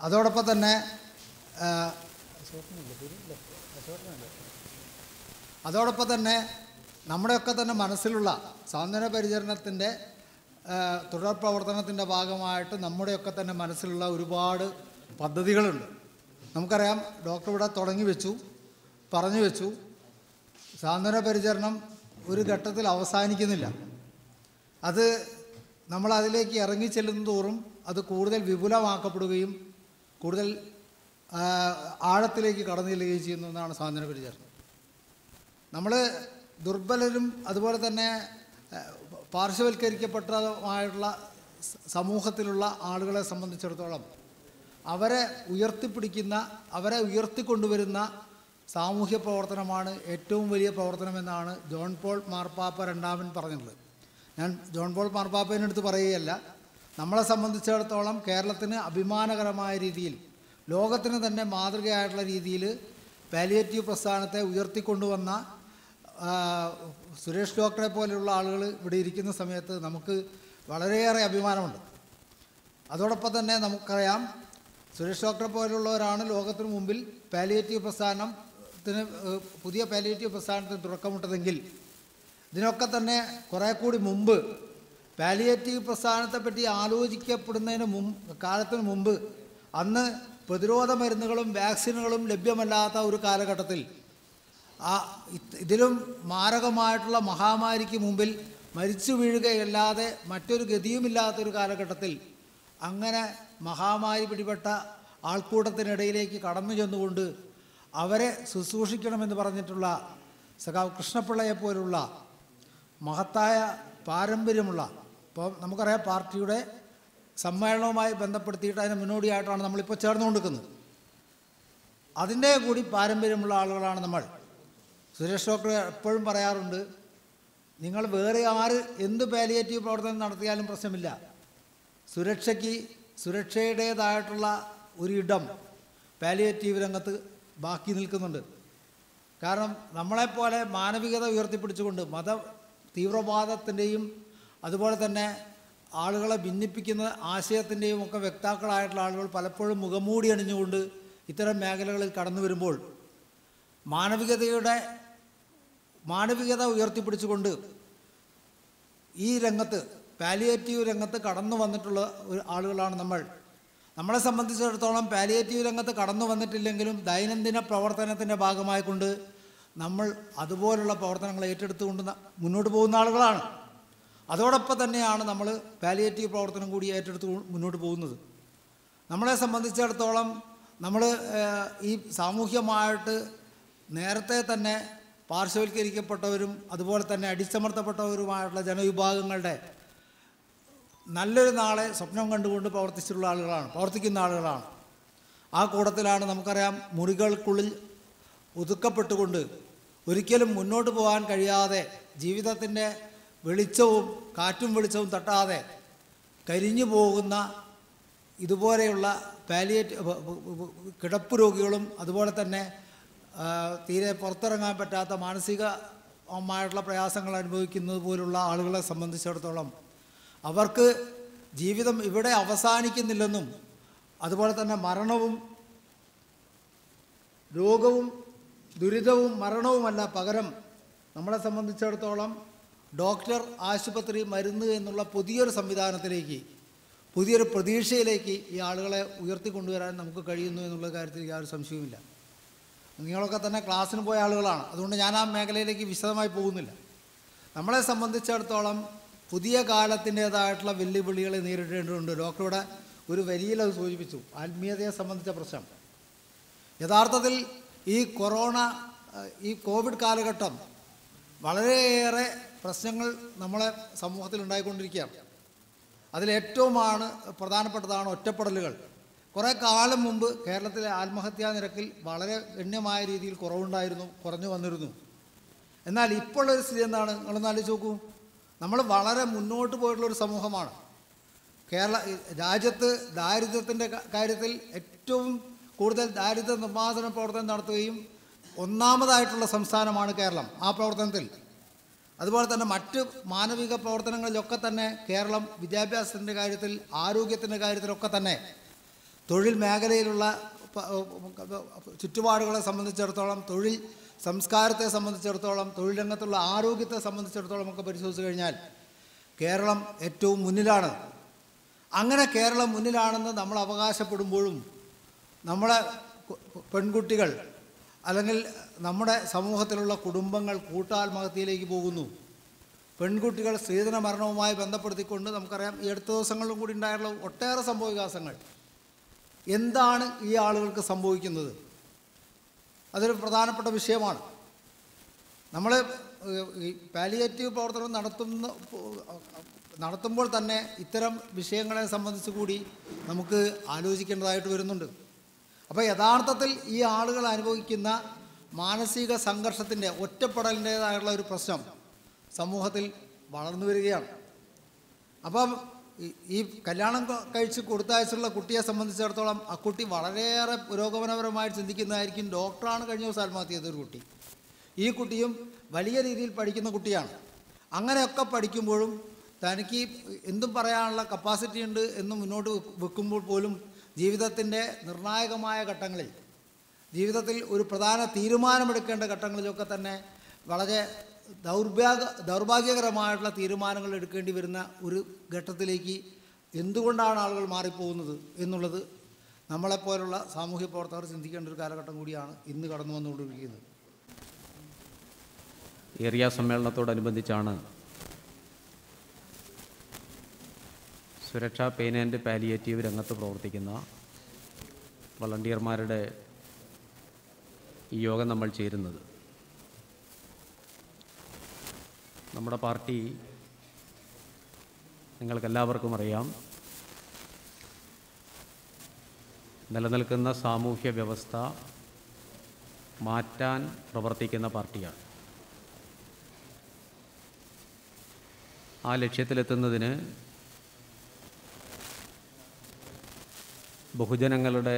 അതോടൊപ്പം തന്നെ അതോടൊപ്പം തന്നെ നമ്മുടെയൊക്കെ തന്നെ മനസ്സിലുള്ള സാന്ത്വന പരിചരണത്തിന്റെ തുടർ പ്രവർത്തനത്തിന്റെ ഭാഗമായിട്ട് നമ്മുടെയൊക്കെ തന്നെ മനസ്സിലുള്ള ഒരുപാട് പദ്ധതികളുണ്ട്. നമുക്കറിയാം ഡോക്ടർ ഇവിടെ തുടങ്ങി വെച്ചു പറഞ്ഞു വെച്ചു. സാന്ത്വന പരിചരണം ഒരു ഘട്ടത്തിൽ അവസാനിക്കുന്നില്ല. അത് നമ്മൾ അതിലേക്ക് ഇറങ്ങി ചെല്ലുന്നതോറും അത് കൂടുതൽ വിപുലമാക്കപ്പെടുകയും കൂടുതൽ ആഴത്തിലേക്ക് കടന്നു ചെല്ലുകയും ചെയ്യുന്നു എന്നാണ് സാന്ത്വന പരിചരണം നമ്മൾ ദുർബലരും അതുപോലെ തന്നെ പാർശ്വവൽക്കരിക്കപ്പെട്ടതുമായിട്ടുള്ള സമൂഹത്തിലുള്ള ആളുകളെ സംബന്ധിച്ചിടത്തോളം അവരെ ഉയർത്തിപ്പിടിക്കുന്ന അവരെ ഉയർത്തിക്കൊണ്ടുവരുന്ന സാമൂഹ്യ പ്രവർത്തനമാണ് ഏറ്റവും വലിയ പ്രവർത്തനമെന്നാണ് ജോൺ പോൾ മാർപ്പാപ്പ രണ്ടാമൻ പറഞ്ഞിട്ടുള്ളത്. ഞാൻ ജോൺ പോൾ മാർപ്പാപ്പേനടുത്ത് പറയുകയല്ല നമ്മളെ സംബന്ധിച്ചിടത്തോളം കേരളത്തിന് അഭിമാനകരമായ രീതിയിൽ ലോകത്തിന് തന്നെ മാതൃകയായിട്ടുള്ള രീതിയിൽ പാലിയേറ്റീവ് പ്രസ്ഥാനത്തെ ഉയർത്തിക്കൊണ്ടുവന്ന സുരേഷ് ഡോക്ടറെ പോലെയുള്ള ആളുകൾ ഇവിടെ ഇരിക്കുന്ന സമയത്ത് നമുക്ക് വളരെയേറെ അഭിമാനമുണ്ട്. അതോടൊപ്പം തന്നെ നമുക്കറിയാം സുരേഷ് ഡോക്ടറെ പോലുള്ളവരാണ് ലോകത്തിന് മുമ്പിൽ പാലിയേറ്റീവ് പ്രസ്ഥാനത്തിന് പുതിയ പാലിയേറ്റീവ് പ്രസ്ഥാനത്തിന് തുടക്കമിട്ടതെങ്കിൽ ഇതിനൊക്കെ തന്നെ കുറേ കൂടി മുമ്പ് പാലിയേറ്റീവ് പ്രസ്ഥാനത്തെപ്പറ്റി ആലോചിക്കപ്പെടുന്നതിന് മുമ്പ് കാലത്തിന് മുമ്പ് അന്ന് പ്രതിരോധ മരുന്നുകളും വാക്സിനുകളും ലഭ്യമല്ലാത്ത ഒരു കാലഘട്ടത്തിൽ ആ ഇതിലും മാരകമായിട്ടുള്ള മഹാമാരിക്ക് മുമ്പിൽ മരിച്ചു വീഴുകയല്ലാതെ മറ്റൊരു ഗതിയുമില്ലാത്തൊരു കാലഘട്ടത്തിൽ അങ്ങനെ മഹാമാരി പിടിപെട്ട ആൾക്കൂട്ടത്തിനിടയിലേക്ക് കടന്നു ചെന്നുകൊണ്ട് അവരെ ശുശ്രൂഷിക്കണമെന്ന് പറഞ്ഞിട്ടുള്ള സഖാവ് കൃഷ്ണപിള്ളയെപ്പോലുള്ള മഹത്തായ പാരമ്പര്യമുള്ള ഇപ്പോൾ നമുക്കറിയാം പാർട്ടിയുടെ സമ്മേളനവുമായി ബന്ധപ്പെടുത്തിയിട്ട് അതിന് മുന്നോടിയായിട്ടാണ് നമ്മളിപ്പോൾ ചേർന്നുകൊണ്ടിരിക്കുന്നത്. അതിന്റെ കൂടി പാരമ്പര്യമുള്ള ആളുകളാണ് നമ്മൾ. സുരേഷ് ഡോക്ടർ എപ്പോഴും പറയാറുണ്ട് നിങ്ങൾ വേറെ ആര് എന്ത് പാലിയേറ്റീവ് പ്രവർത്തനം നടത്തിയാലും പ്രശ്നമില്ല. സുരക്ഷയ്ക്ക് സുരക്ഷയുടേതായിട്ടുള്ള ഒരിടം പാലിയേറ്റീവ് രംഗത്ത് ബാക്കി നിൽക്കുന്നുണ്ട്. കാരണം നമ്മളെപ്പോലെ മാനവികത ഉയർത്തിപ്പിടിച്ചുകൊണ്ട് മത തീവ്രവാദത്തിന്റെയും അതുപോലെ തന്നെ ആളുകളെ ഭിന്നിപ്പിക്കുന്ന ആശയത്തിന്റെയും ഒക്കെ വ്യക്താക്കളായിട്ടുള്ള ആളുകൾ പലപ്പോഴും മുഖംമൂടി അണിഞ്ഞുകൊണ്ട് ഇത്തരം മേഖലകളിൽ കടന്നു വരുമ്പോൾ മാനവികതയുടെ മാനവികത ഉയർത്തിപ്പിടിച്ചുകൊണ്ട് ഈ രംഗത്ത് പാലിയേറ്റീവ് രംഗത്ത് കടന്നു വന്നിട്ടുള്ള ഒരു ആളുകളാണ് നമ്മൾ. നമ്മളെ സംബന്ധിച്ചിടത്തോളം പാലിയേറ്റീവ് രംഗത്ത് കടന്നു വന്നിട്ടില്ലെങ്കിലും ദൈനംദിന പ്രവർത്തനത്തിന്റെ ഭാഗമായിക്കൊണ്ട് നമ്മൾ അതുപോലുള്ള പ്രവർത്തനങ്ങൾ ഏറ്റെടുത്തുകൊണ്ട് മുന്നോട്ട് പോകുന്ന ആളുകളാണ്. അതോടൊപ്പം തന്നെയാണ് നമ്മൾ പാലിയേറ്റീവ് പ്രവർത്തനം കൂടി ഏറ്റെടുത്ത് മുന്നോട്ട് പോകുന്നത്. നമ്മളെ സംബന്ധിച്ചിടത്തോളം നമ്മൾ ഈ സാമൂഹ്യമായിട്ട് നേരത്തെ തന്നെ പാർശ്വവൽക്കരിക്കപ്പെട്ടവരും അതുപോലെ തന്നെ അടിച്ചമർത്തപ്പെട്ടവരുമായിട്ടുള്ള ജനവിഭാഗങ്ങളുടെ നല്ലൊരു നാളെ സ്വപ്നം കണ്ടുകൊണ്ട് പ്രവർത്തിച്ചിട്ടുള്ള ആളുകളാണ് പ്രവർത്തിക്കുന്ന ആളുകളാണ്. ആ കൂടത്തിലാണ് നമുക്കറിയാം മുറികൾക്കുള്ളിൽ ഒതുക്കപ്പെട്ടുകൊണ്ട് ഒരിക്കലും മുന്നോട്ട് പോകാൻ കഴിയാതെ ജീവിതത്തിന്റെ വെളിച്ചവും കാറ്റും വെളിച്ചവും തട്ടാതെ കരിഞ്ഞു പോകുന്ന ഇതുപോലെയുള്ള പാലിയേറ്റ് കിടപ്പ് രോഗികളും അതുപോലെ തന്നെ തീരെ പുറത്തിറങ്ങാൻ പറ്റാത്ത മാനസികമായിട്ടുള്ള പ്രയാസങ്ങൾ അനുഭവിക്കുന്നത് പോലുള്ള ആളുകളെ സംബന്ധിച്ചിടത്തോളം അവർക്ക് ജീവിതം ഇവിടെ അവസാനിക്കുന്നില്ലെന്നും അതുപോലെ തന്നെ മരണവും രോഗവും ദുരിതവും മരണവുമല്ല പകരം നമ്മളെ സംബന്ധിച്ചിടത്തോളം ഡോക്ടർ ആശുപത്രി മരുന്ന് എന്നുള്ള പുതിയൊരു സംവിധാനത്തിലേക്ക് പുതിയൊരു പ്രതീക്ഷയിലേക്ക് ഈ ആളുകളെ ഉയർത്തിക്കൊണ്ടുവരാൻ നമുക്ക് കഴിയുന്നു എന്നുള്ള കാര്യത്തിൽ യാതൊരു സംശയവുമില്ല. നിങ്ങളൊക്കെ തന്നെ ക്ലാസ്സിന് പോയ ആളുകളാണ്. അതുകൊണ്ട് ഞാൻ ആ മേഖലയിലേക്ക് വിശദമായി പോകുന്നില്ല. നമ്മളെ സംബന്ധിച്ചിടത്തോളം പുതിയ കാലത്തിന്റേതായിട്ടുള്ള വെല്ലുവിളികളെ നേരിടേണ്ടതുണ്ട്. ഡോക്ടറുടെ ഒരു വരിയിൽ അത് സൂചിപ്പിച്ചു. ആത്മീയതയെ സംബന്ധിച്ച പ്രശ്നം. യഥാർത്ഥത്തിൽ ഈ കൊറോണ ഈ കോവിഡ് കാലഘട്ടം വളരെയേറെ പ്രശ്നങ്ങൾ നമ്മളെ സമൂഹത്തിൽ ഉണ്ടായിക്കൊണ്ടിരിക്കുകയാണ്. അതിലേറ്റവുമാണ് പ്രധാനപ്പെട്ടതാണ് ഒറ്റപ്പെടലുകൾ. കുറേ കാലം മുമ്പ് കേരളത്തിലെ ആത്മഹത്യാ നിരക്കിൽ വളരെ ഗണ്യമായ രീതിയിൽ കുറവുണ്ടായിരുന്നു കുറഞ്ഞു വന്നിരുന്നു. എന്നാൽ ഇപ്പോഴുള്ളൊരു സ്ഥിതി എന്താണ്? നിങ്ങളൊന്ന് ആലോചിച്ച് നോക്കൂ. നമ്മൾ വളരെ മുന്നോട്ട് പോയിട്ടുള്ളൊരു സമൂഹമാണ്. കേരള രാജ്യത്ത് ദാരിദ്ര്യത്തിന്റെ കാര്യത്തിൽ ഏറ്റവും കൂടുതൽ ദാരിദ്ര്യ നിർമ്മാർജന പ്രവർത്തനം നടത്തുകയും ഒന്നാമതായിട്ടുള്ള സംസ്ഥാനമാണ് കേരളം ആ പ്രവർത്തനത്തിൽ. അതുപോലെ തന്നെ മറ്റ് മാനവിക പ്രവർത്തനങ്ങളിലൊക്കെ തന്നെ കേരളം വിദ്യാഭ്യാസത്തിന്റെ കാര്യത്തിൽ ആരോഗ്യത്തിന്റെ കാര്യത്തിലൊക്കെ തന്നെ തൊഴിൽ മേഖലയിലുള്ള ചുറ്റുപാടുകളെ സംബന്ധിച്ചിടത്തോളം തൊഴിൽ സംസ്കാരത്തെ സംബന്ധിച്ചിടത്തോളം തൊഴിൽ രംഗത്തുള്ള ആരോഗ്യത്തെ സംബന്ധിച്ചിടത്തോളം ഒക്കെ പരിശോധിച്ച് കഴിഞ്ഞാൽ കേരളം ഏറ്റവും മുന്നിലാണ്. അങ്ങനെ കേരളം മുന്നിലാണെന്ന് നമ്മൾ അവകാശപ്പെടുമ്പോഴും നമ്മളെ പെൺകുട്ടികൾ അല്ലെങ്കിൽ നമ്മുടെ സമൂഹത്തിലുള്ള കുടുംബങ്ങൾ കൂട്ടാത്മഹത്യയിലേക്ക് പോകുന്നു. പെൺകുട്ടികൾ സ്ത്രീധന മരണവുമായി ബന്ധപ്പെടുത്തിക്കൊണ്ട് നമുക്കറിയാം ഈ അടുത്ത ദിവസങ്ങളിലും കൂടി ഉണ്ടായിട്ടുള്ള ഒട്ടേറെ സംഭവവികാസങ്ങൾ എന്താണ് ഈ ആളുകൾക്ക് സംഭവിക്കുന്നത്? അതൊരു പ്രധാനപ്പെട്ട വിഷയമാണ്. നമ്മൾ ഈ പാലിയേറ്റീവ് പ്രവർത്തനം നടത്തുന്ന നടത്തുമ്പോൾ തന്നെ ഇത്തരം വിഷയങ്ങളെ സംബന്ധിച്ച് കൂടി നമുക്ക് ആലോചിക്കേണ്ടതായിട്ട് വരുന്നുണ്ട്. അപ്പോൾ യഥാർത്ഥത്തിൽ ഈ ആളുകൾ അനുഭവിക്കുന്ന മാനസിക സംഘർഷത്തിന്റെ ഒറ്റപ്പെടലിന്റേതായുള്ള ഒരു പ്രശ്നം സമൂഹത്തിൽ വളർന്നു വരികയാണ്. അപ്പം ഈ- കല്യാണം കഴിച്ച് കൊടുത്തയച്ചുള്ള കുട്ടിയെ സംബന്ധിച്ചിടത്തോളം ആ കുട്ടി വളരെയേറെ പുരോഗമനപരമായി ചിന്തിക്കുന്നതായിരിക്കും. ഡോക്ടറാണ് കഴിഞ്ഞ ദിവസം ആത്മഹത്യ ഒരു കുട്ടി. ഈ കുട്ടിയും വലിയ രീതിയിൽ പഠിക്കുന്ന കുട്ടിയാണ്. അങ്ങനെയൊക്കെ പഠിക്കുമ്പോഴും തനിക്ക് എന്തും പറയാനുള്ള കപ്പാസിറ്റി ഉണ്ട് എന്ന് മുന്നോട്ട് വെക്കുമ്പോൾ പോലും ജീവിതത്തിന്റെ നിർണായകമായ ഘട്ടങ്ങളിൽ ജീവിതത്തിൽ ഒരു പ്രധാന തീരുമാനമെടുക്കേണ്ട ഘട്ടങ്ങളിലൊക്കെ തന്നെ വളരെ ദൗർഭാഗ്യ ദൗർഭാഗ്യകരമായിട്ടുള്ള തീരുമാനങ്ങൾ എടുക്കേണ്ടി വരുന്ന ഒരു ഘട്ടത്തിലേക്ക് എന്തുകൊണ്ടാണ് ആളുകൾ മാറിപ്പോകുന്നത് എന്നുള്ളത് നമ്മളെപ്പോലുള്ള സാമൂഹ്യ പ്രവർത്തകർ ചിന്തിക്കേണ്ട ഒരു കാലഘട്ടം കൂടിയാണ് ഇന്ന് കടന്നു വന്നുകൊണ്ടിരിക്കുന്നത് ഏരിയ സമ്മേളനത്തോടനുബന്ധിച്ചാണ് സുരക്ഷാ പെയിൻ ആൻഡ് പാലിയേറ്റീവ് രംഗത്ത് പ്രവർത്തിക്കുന്ന വളണ്ടിയർമാരുടെ ഈ യോഗം നമ്മൾ ചേരുന്നത്. നമ്മുടെ പാർട്ടി നിങ്ങൾക്കെല്ലാവർക്കും അറിയാം. നിലനിൽക്കുന്ന സാമൂഹ്യ വ്യവസ്ഥ മാറ്റാൻ പ്രവർത്തിക്കുന്ന പാർട്ടിയാണ്. ആ ലക്ഷ്യത്തിലെത്തുന്നതിന് ബഹുജനങ്ങളുടെ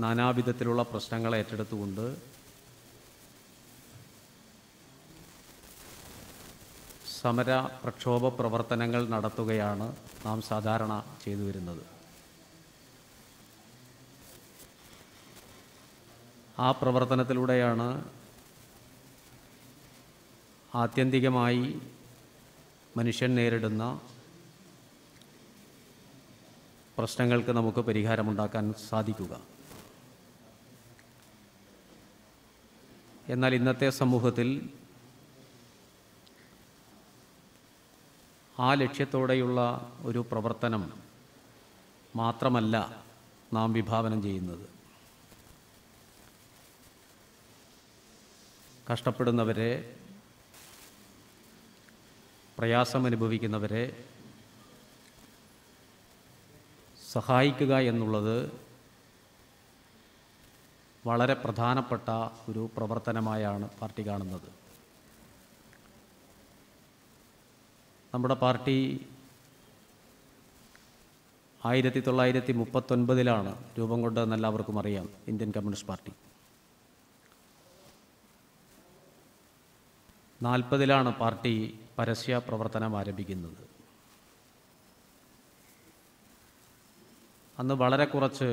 നാനാവിധത്തിലുള്ള പ്രശ്നങ്ങൾ ഏറ്റെടുത്തുകൊണ്ട് സമര പ്രക്ഷോഭ പ്രവർത്തനങ്ങൾ നടത്തുകയാണ് നാം സാധാരണ ചെയ്തു വരുന്നത്. ആ പ്രവർത്തനത്തിലൂടെയാണ് ആത്യന്തികമായി മനുഷ്യൻ നേരിടുന്ന പ്രശ്നങ്ങൾക്ക് നമുക്ക് പരിഹാരമുണ്ടാക്കാൻ സാധിക്കുക. എന്നാൽ ഇന്നത്തെ സമൂഹത്തിൽ ആ ലക്ഷ്യത്തോടെയുള്ള ഒരു പ്രവർത്തനം മാത്രമല്ല നാം വിഭാവനം ചെയ്യുന്നത്. കഷ്ടപ്പെടുന്നവരെ പ്രയാസം അനുഭവിക്കുന്നവരെ സഹായിക്കുക എന്നുള്ളത് വളരെ പ്രധാനപ്പെട്ട ഒരു പ്രവർത്തനമായാണ് പാർട്ടി കാണുന്നത്. നമ്മുടെ പാർട്ടി ആയിരത്തി തൊള്ളായിരത്തി മുപ്പത്തൊൻപതിലാണ് രൂപം കൊണ്ടതെന്ന് എല്ലാവർക്കും അറിയാം ഇന്ത്യൻ കമ്മ്യൂണിസ്റ്റ് പാർട്ടി. നാൽപ്പതിലാണ് പാർട്ടി പരസ്യ പ്രവർത്തനം ആരംഭിക്കുന്നത്. അന്ന് വളരെ കുറച്ച്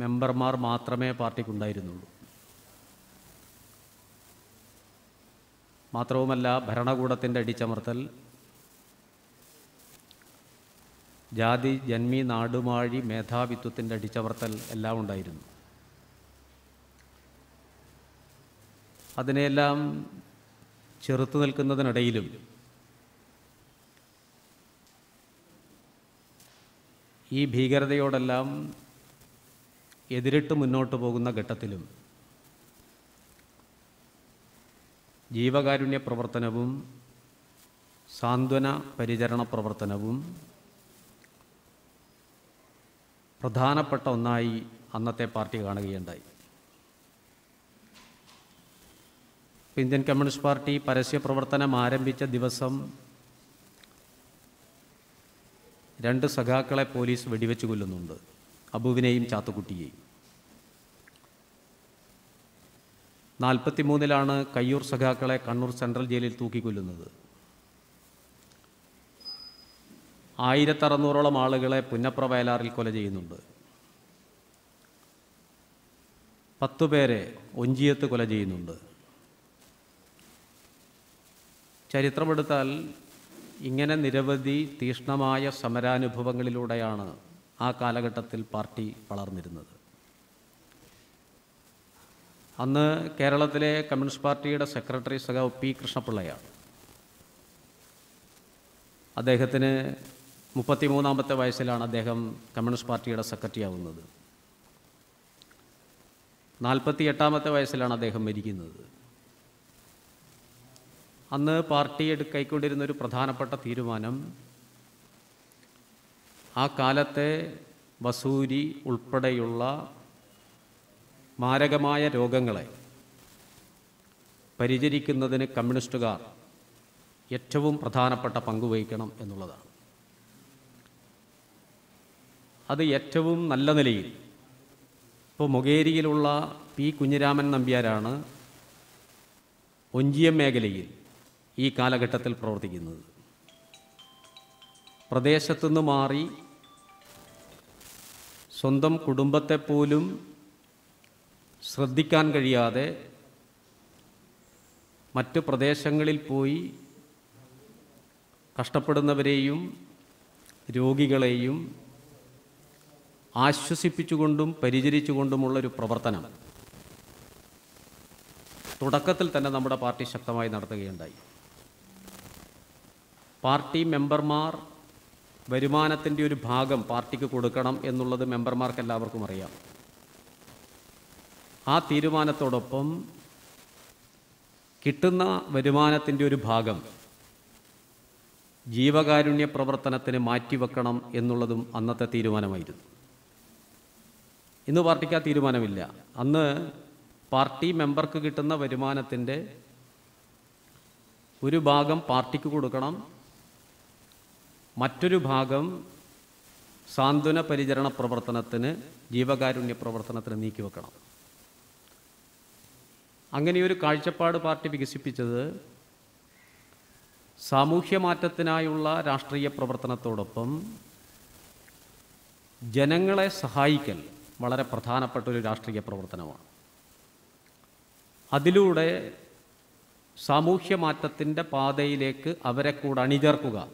മെമ്പർമാർ മാത്രമേ പാർട്ടിക്കുണ്ടായിരുന്നുള്ളൂ. മാത്രവുമല്ല ഭരണകൂടത്തിന്റെ അടിച്ചമർത്തൽ ജാതി ജന്മി നാടുമാഴി മേധാവിത്വത്തിന്റെ അടിച്ചമർത്തൽ എല്ലാം ഉണ്ടായിരുന്നു. അതിനെയെല്ലാം ചെറുത്തു നിൽക്കുന്നതിനിടയിലും ഈ ഭീകരതയോടെല്ലാം എതിരിട്ട് മുന്നോട്ട് പോകുന്ന ഘട്ടത്തിലും ജീവകാരുണ്യ പ്രവർത്തനവും സാന്ത്വന പരിചരണ പ്രവർത്തനവും പ്രധാനപ്പെട്ട ഒന്നായി അന്നത്തെ പാർട്ടി കാണുകയുണ്ടായി. ഇന്ത്യൻ കമ്മ്യൂണിസ്റ്റ് പാർട്ടി പരസ്യ പ്രവർത്തനം ആരംഭിച്ച ദിവസം രണ്ട് സഖാക്കളെ പോലീസ് വെടിവെച്ച് കൊല്ലുന്നുണ്ട്. അബുവിനെയും ചാത്തുക്കുട്ടിയെയും നാൽപ്പത്തി മൂന്നിലാണ് കയ്യൂർ സഖാക്കളെ കണ്ണൂർ സെൻട്രൽ ജയിലിൽ തൂക്കിക്കൊല്ലുന്നത്. ആയിരത്തറുന്നൂറോളം ആളുകളെ പുന്നപ്ര വയലാറിൽ കൊല ചെയ്യുന്നുണ്ട്. പത്തു പേരെ ഒഞ്ചിയത്ത് കൊല ചെയ്യുന്നുണ്ട്. ചരിത്രമെടുത്താൽ ഇങ്ങനെ നിരവധി തീഷ്ണമായ സമരാനുഭവങ്ങളിലൂടെയാണ് ആ കാലഘട്ടത്തിൽ പാർട്ടി വളർന്നിരുന്നത്. അന്ന് കേരളത്തിലെ കമ്മ്യൂണിസ്റ്റ് പാർട്ടിയുടെ സെക്രട്ടറി സഖാവ് പി കൃഷ്ണപിള്ളയാണ്. അദ്ദേഹത്തിന് മുപ്പത്തിമൂന്നാമത്തെ വയസ്സിലാണ് അദ്ദേഹം കമ്മ്യൂണിസ്റ്റ് പാർട്ടിയുടെ സെക്രട്ടറി ആവുന്നത്. നാൽപ്പത്തി എട്ടാമത്തെ വയസ്സിലാണ് അദ്ദേഹം മരിക്കുന്നത്. അന്ന് പാർട്ടി എടു കൈക്കൊണ്ടിരുന്ന ഒരു പ്രധാനപ്പെട്ട തീരുമാനം ആ കാലത്തെ വസൂരി ഉൾപ്പെടെയുള്ള മാരകമായ രോഗങ്ങളെ പരിചരിക്കുന്നതിന് കമ്മ്യൂണിസ്റ്റുകാർ ഏറ്റവും പ്രധാനപ്പെട്ട പങ്ക് വഹിക്കണം എന്നുള്ളതാണ്. അത് ഏറ്റവും നല്ല നിലയിൽ ഇപ്പോൾ മൊകേരിയിലുള്ള പി കുഞ്ഞിരാമൻ നമ്പ്യാരാണ് ഒഞ്ചിയം മേഖലയിൽ ഈ കാലഘട്ടത്തിൽ പ്രവർത്തിക്കുന്നത്. പ്രദേശത്തുനിന്ന് മാറി സ്വന്തം കുടുംബത്തെപ്പോലും ശ്രദ്ധിക്കാൻ കഴിയാതെ മറ്റു പ്രദേശങ്ങളിൽ പോയി കഷ്ടപ്പെടുന്നവരെയും രോഗികളെയും ആശ്വസിപ്പിച്ചുകൊണ്ടും പരിചരിച്ചുകൊണ്ടുമുള്ളൊരു പ്രവർത്തനം. തുടക്കത്തിൽ തന്നെ നമ്മുടെ പാർട്ടി ശക്തമായി നടത്തുകയുണ്ടായി. പാർട്ടി മെമ്പർമാർ വരുമാനത്തിന്റെ ഒരു ഭാഗം പാർട്ടിക്ക് കൊടുക്കണം എന്നുള്ളത് മെമ്പർമാർക്ക് എല്ലാവർക്കും അറിയാം. ആ തീരുമാനത്തോടൊപ്പം കിട്ടുന്ന വരുമാനത്തിന്റെ ഒരു ഭാഗം ജീവകാരുണ്യ പ്രവർത്തനത്തിന് മാറ്റിവെക്കണം എന്നുള്ളതും അന്നത്തെ തീരുമാനമായിരുന്നു. ഇന്ന് പാർട്ടിക്ക് ആ തീരുമാനമില്ല. അന്ന് പാർട്ടി മെമ്പർക്ക് കിട്ടുന്ന വരുമാനത്തിന്റെ ഒരു ഭാഗം പാർട്ടിക്ക് കൊടുക്കണം മറ്റൊരു ഭാഗം സാന്ത്വന പരിചരണ പ്രവർത്തനത്തിന് ജീവകാരുണ്യ പ്രവർത്തനത്തിന് നീക്കിവെക്കണം അങ്ങനെയൊരു കാഴ്ചപ്പാട് പാർട്ടി വികസിപ്പിച്ചത് സാമൂഹ്യ മാറ്റത്തിനായുള്ള രാഷ്ട്രീയ പ്രവർത്തനത്തോടൊപ്പം ജനങ്ങളെ സഹായിക്കൽ വളരെ പ്രധാനപ്പെട്ട ഒരു രാഷ്ട്രീയ പ്രവർത്തനമാണ്. അതിലൂടെ സാമൂഹ്യ മാറ്റത്തിന്റെ പാതയിലേക്ക് അവരെ കൂടെ അണിചേർക്കുക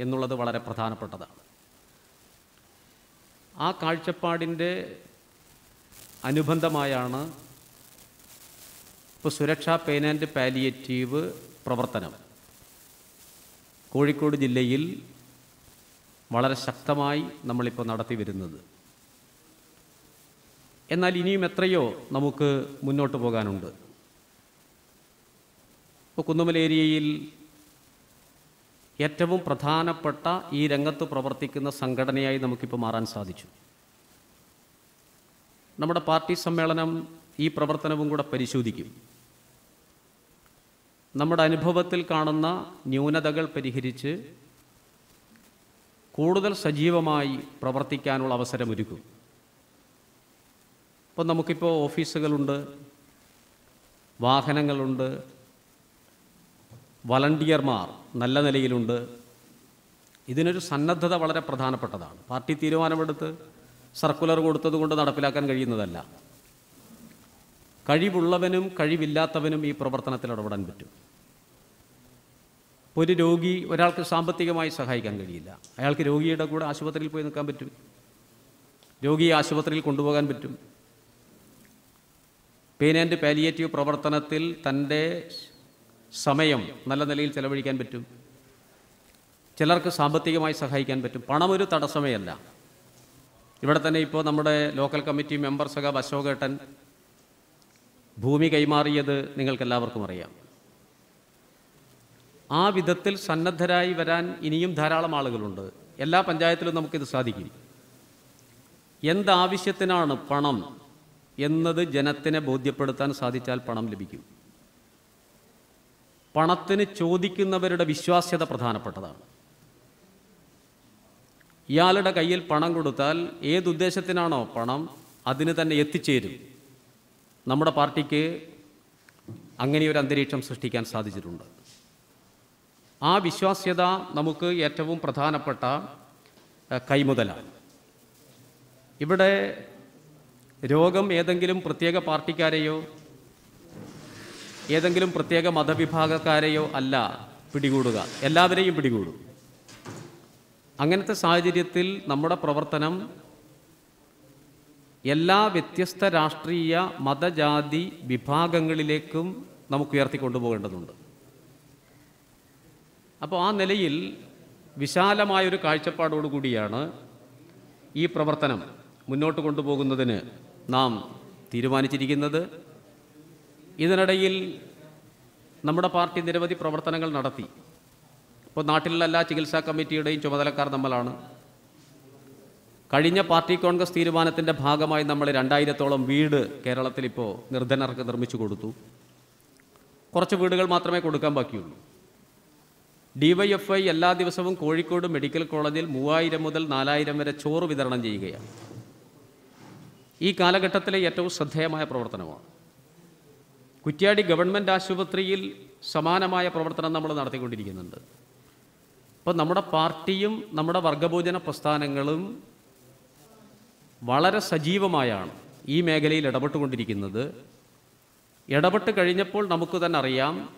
എന്നുള്ളത് വളരെ പ്രധാനപ്പെട്ടതാണ്. ആ കാഴ്ചപ്പാടിന്റെ അനുബന്ധമായാണ് ഇപ്പോൾ സുരക്ഷാ പെയിൻ ആൻഡ് പാലിയേറ്റീവ് പ്രവർത്തനം. കോഴിക്കോട് ജില്ലയിൽ വളരെ ശക്തമായി നമ്മളിപ്പോൾ നടത്തി വരുന്നത്. എന്നാൽ ഇനിയും എത്രയോ നമുക്ക് മുന്നോട്ട് പോകാനുണ്ട്. ഇപ്പോൾ കുന്നുമല ഏരിയയിൽ ഏറ്റവും പ്രധാനപ്പെട്ട ഈ രംഗത്ത് പ്രവർത്തിക്കുന്ന സംഘടനയായി നമുക്കിപ്പോൾ മാറാൻ സാധിച്ചു. നമ്മുടെ പാർട്ടി സമ്മേളനം ഈ പ്രവർത്തനവും കൂടെ പരിശോധിക്കും. നമ്മുടെ അനുഭവത്തിൽ കാണുന്ന ന്യൂനതകൾ പരിഹരിച്ച് കൂടുതൽ സജീവമായി പ്രവർത്തിക്കാനുള്ള അവസരമൊരുക്കും. ഇപ്പം നമുക്കിപ്പോൾ ഓഫീസുകളുണ്ട് വാഹനങ്ങളുണ്ട് വളണ്ടിയർമാർ നല്ല നിലയിലുണ്ട്. ഇതിനൊരു സന്നദ്ധത വളരെ പ്രധാനപ്പെട്ടതാണ്. പാർട്ടി തീരുമാനമെടുത്ത് സർക്കുലർ കൊടുത്തതുകൊണ്ട് നടപ്പിലാക്കാൻ കഴിയുന്നതല്ല. കഴിവുള്ളവനും കഴിവില്ലാത്തവനും ഈ പ്രവർത്തനത്തിൽ ഇടപെടാൻ പറ്റും. ഒരു രോഗി ഒരാൾക്ക് സാമ്പത്തികമായി സഹായിക്കാൻ കഴിയില്ല. അയാൾക്ക് രോഗിയുടെ കൂടെ ആശുപത്രിയിൽ പോയി നിൽക്കാൻ പറ്റും. രോഗിയെ ആശുപത്രിയിൽ കൊണ്ടുപോകാൻ പറ്റും. പെയിൻ ആൻഡ് പാലിയേറ്റീവ് പ്രവർത്തനത്തിൽ തന്റെ സമയം നല്ല നിലയിൽ ചെലവഴിക്കാൻ പറ്റും. ചിലർക്ക് സാമ്പത്തികമായി സഹായിക്കാൻ പറ്റും. പണം ഒരു തടസ്സമേ ഇവിടെ തന്നെ ഇപ്പോൾ നമ്മുടെ ലോക്കൽ കമ്മിറ്റി മെമ്പർ സഖാബ് അശോകേട്ടൻ ഭൂമി കൈമാറിയത് നിങ്ങൾക്കെല്ലാവർക്കും അറിയാം. ആ വിധത്തിൽ സന്നദ്ധരായി വരാൻ ഇനിയും ധാരാളം ആളുകളുണ്ട്. എല്ലാ പഞ്ചായത്തിലും നമുക്കിത് സാധിക്കും. എന്താവശ്യത്തിനാണ് പണം എന്നത് ജനത്തിനെ ബോധ്യപ്പെടുത്താൻ സാധിച്ചാൽ പണം ലഭിക്കും. പണത്തിന് ചോദിക്കുന്നവരുടെ വിശ്വാസ്യത പ്രധാനപ്പെട്ടതാണ്. ഇയാളുടെ കയ്യിൽ പണം കൊടുത്താൽ ഏതുദ്ദേശത്തിനാണോ പണം അതിന് തന്നെ എത്തിച്ചേരും. നമ്മുടെ പാർട്ടിക്ക് അങ്ങനെയൊരു അന്തരീക്ഷം സൃഷ്ടിക്കാൻ സാധിച്ചിട്ടുണ്ട്. ആ വിശ്വാസ്യത നമുക്ക് ഏറ്റവും പ്രധാനപ്പെട്ട കൈമുതലാണ്. ഇവിടെ രോഗം ഏതെങ്കിലും പ്രത്യേക പാർട്ടിക്കാരെയോ ഏതെങ്കിലും പ്രത്യേക മതവിഭാഗക്കാരെയോ അല്ല പിടികൂടുക. എല്ലാവരെയും പിടികൂടും. അങ്ങനത്തെ സാഹചര്യത്തിൽ നമ്മുടെ പ്രവർത്തനം എല്ലാ വ്യത്യസ്ത രാഷ്ട്രീയ മതജാതി വിഭാഗങ്ങളിലേക്കും നമുക്ക് ഉയർത്തിക്കൊണ്ടുപോകേണ്ടതുണ്ട്. അപ്പോൾ ആ നിലയിൽ വിശാലമായൊരു കാഴ്ചപ്പാടോടുകൂടിയാണ് ഈ പ്രവർത്തനം മുന്നോട്ട് കൊണ്ടുപോകുന്നതിന് നാം തീരുമാനിച്ചിരിക്കുന്നത്. ഇതിനിടയിൽ നമ്മുടെ പാർട്ടി നിരവധി പ്രവർത്തനങ്ങൾ നടത്തി. ഇപ്പോൾ നാട്ടിലുള്ള എല്ലാ ചികിത്സാ കമ്മിറ്റിയുടെയും ചുമതലക്കാർ നമ്മളാണ്. കഴിഞ്ഞ പാർട്ടി കോൺഗ്രസ് തീരുമാനത്തിന്റെ ഭാഗമായി നമ്മൾ രണ്ടായിരത്തോളം വീട് കേരളത്തിൽ ഇപ്പോൾ നിർധനർക്ക് നിർമ്മിച്ചു കൊടുത്തു. കുറച്ച് വീടുകൾ മാത്രമേ കൊടുക്കാൻ ബാക്കിയുള്ളൂ. ഡിവൈഎഫ്ഐ എല്ലാ ദിവസവും കോഴിക്കോട് മെഡിക്കൽ കോളേജിൽ മൂവായിരം മുതൽ നാലായിരം വരെ ചോറ് വിതരണം ചെയ്യുകയാണ്. ഈ കാലഘട്ടത്തിലെ ഏറ്റവും ശ്രദ്ധേയമായ പ്രവർത്തനമാണ്. കുറ്റ്യാടി ഗവൺമെന്റ് ആശുപത്രിയിൽ സമാനമായ പ്രവർത്തനം നമ്മൾ നടത്തിക്കൊണ്ടിരിക്കുന്നുണ്ട്. അപ്പോൾ നമ്മുടെ പാർട്ടിയും നമ്മുടെ വർഗഭോജന പ്രസ്ഥാനങ്ങളും വളരെ സജീവമായാണ് ഈ മേഖലയിൽ ഇടപെട്ടുകൊണ്ടിരിക്കുന്നത്. ഇടപെട്ട് കഴിഞ്ഞപ്പോൾ നമുക്ക് തന്നെ അറിയാം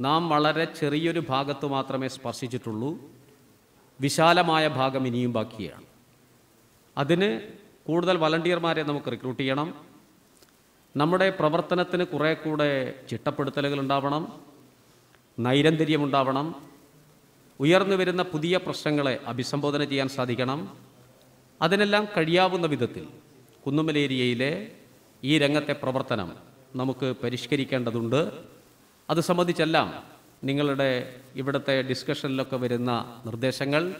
നാം വളരെ ചെറിയൊരു ഭാഗത്ത് മാത്രമേ സ്പർശിച്ചിട്ടുള്ളൂ. വിശാലമായ ഭാഗം ഇനിയും ബാക്കിയാണ്. അതിന് കൂടുതൽ വളണ്ടിയർമാരെ നമുക്ക് റിക്രൂട്ട് ചെയ്യണം. നമ്മുടെ പ്രവർത്തനത്തിന് കുറേ കൂടെ ചിട്ടപ്പെടുത്തലുകൾ ഉണ്ടാവണം നൈരന്തര്യമുണ്ടാവണം ഉയർന്നു വരുന്ന പുതിയ പ്രശ്നങ്ങളെ അഭിസംബോധന ചെയ്യാൻ സാധിക്കണം. അതിനെല്ലാം കഴിയാവുന്ന വിധത്തിൽ കുന്നുമലേരിയയിലെ ഈ രംഗത്തെ പ്രവർത്തനം നമുക്ക് പരിഷ്കരിക്കേണ്ടതുണ്ട്. അത് സംബന്ധിച്ചെല്ലാം നിങ്ങളുടെ ഇവിടുത്തെ ഡിസ്കഷനിലൊക്കെ വരുന്ന നിർദ്ദേശങ്ങൾ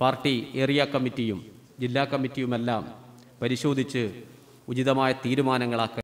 പാർട്ടി ഏരിയ കമ്മിറ്റിയും ജില്ലാ കമ്മിറ്റിയുമെല്ലാം പരിശോധിച്ച് ഉചിതമായ തീരുമാനങ്ങളാക്കാൻ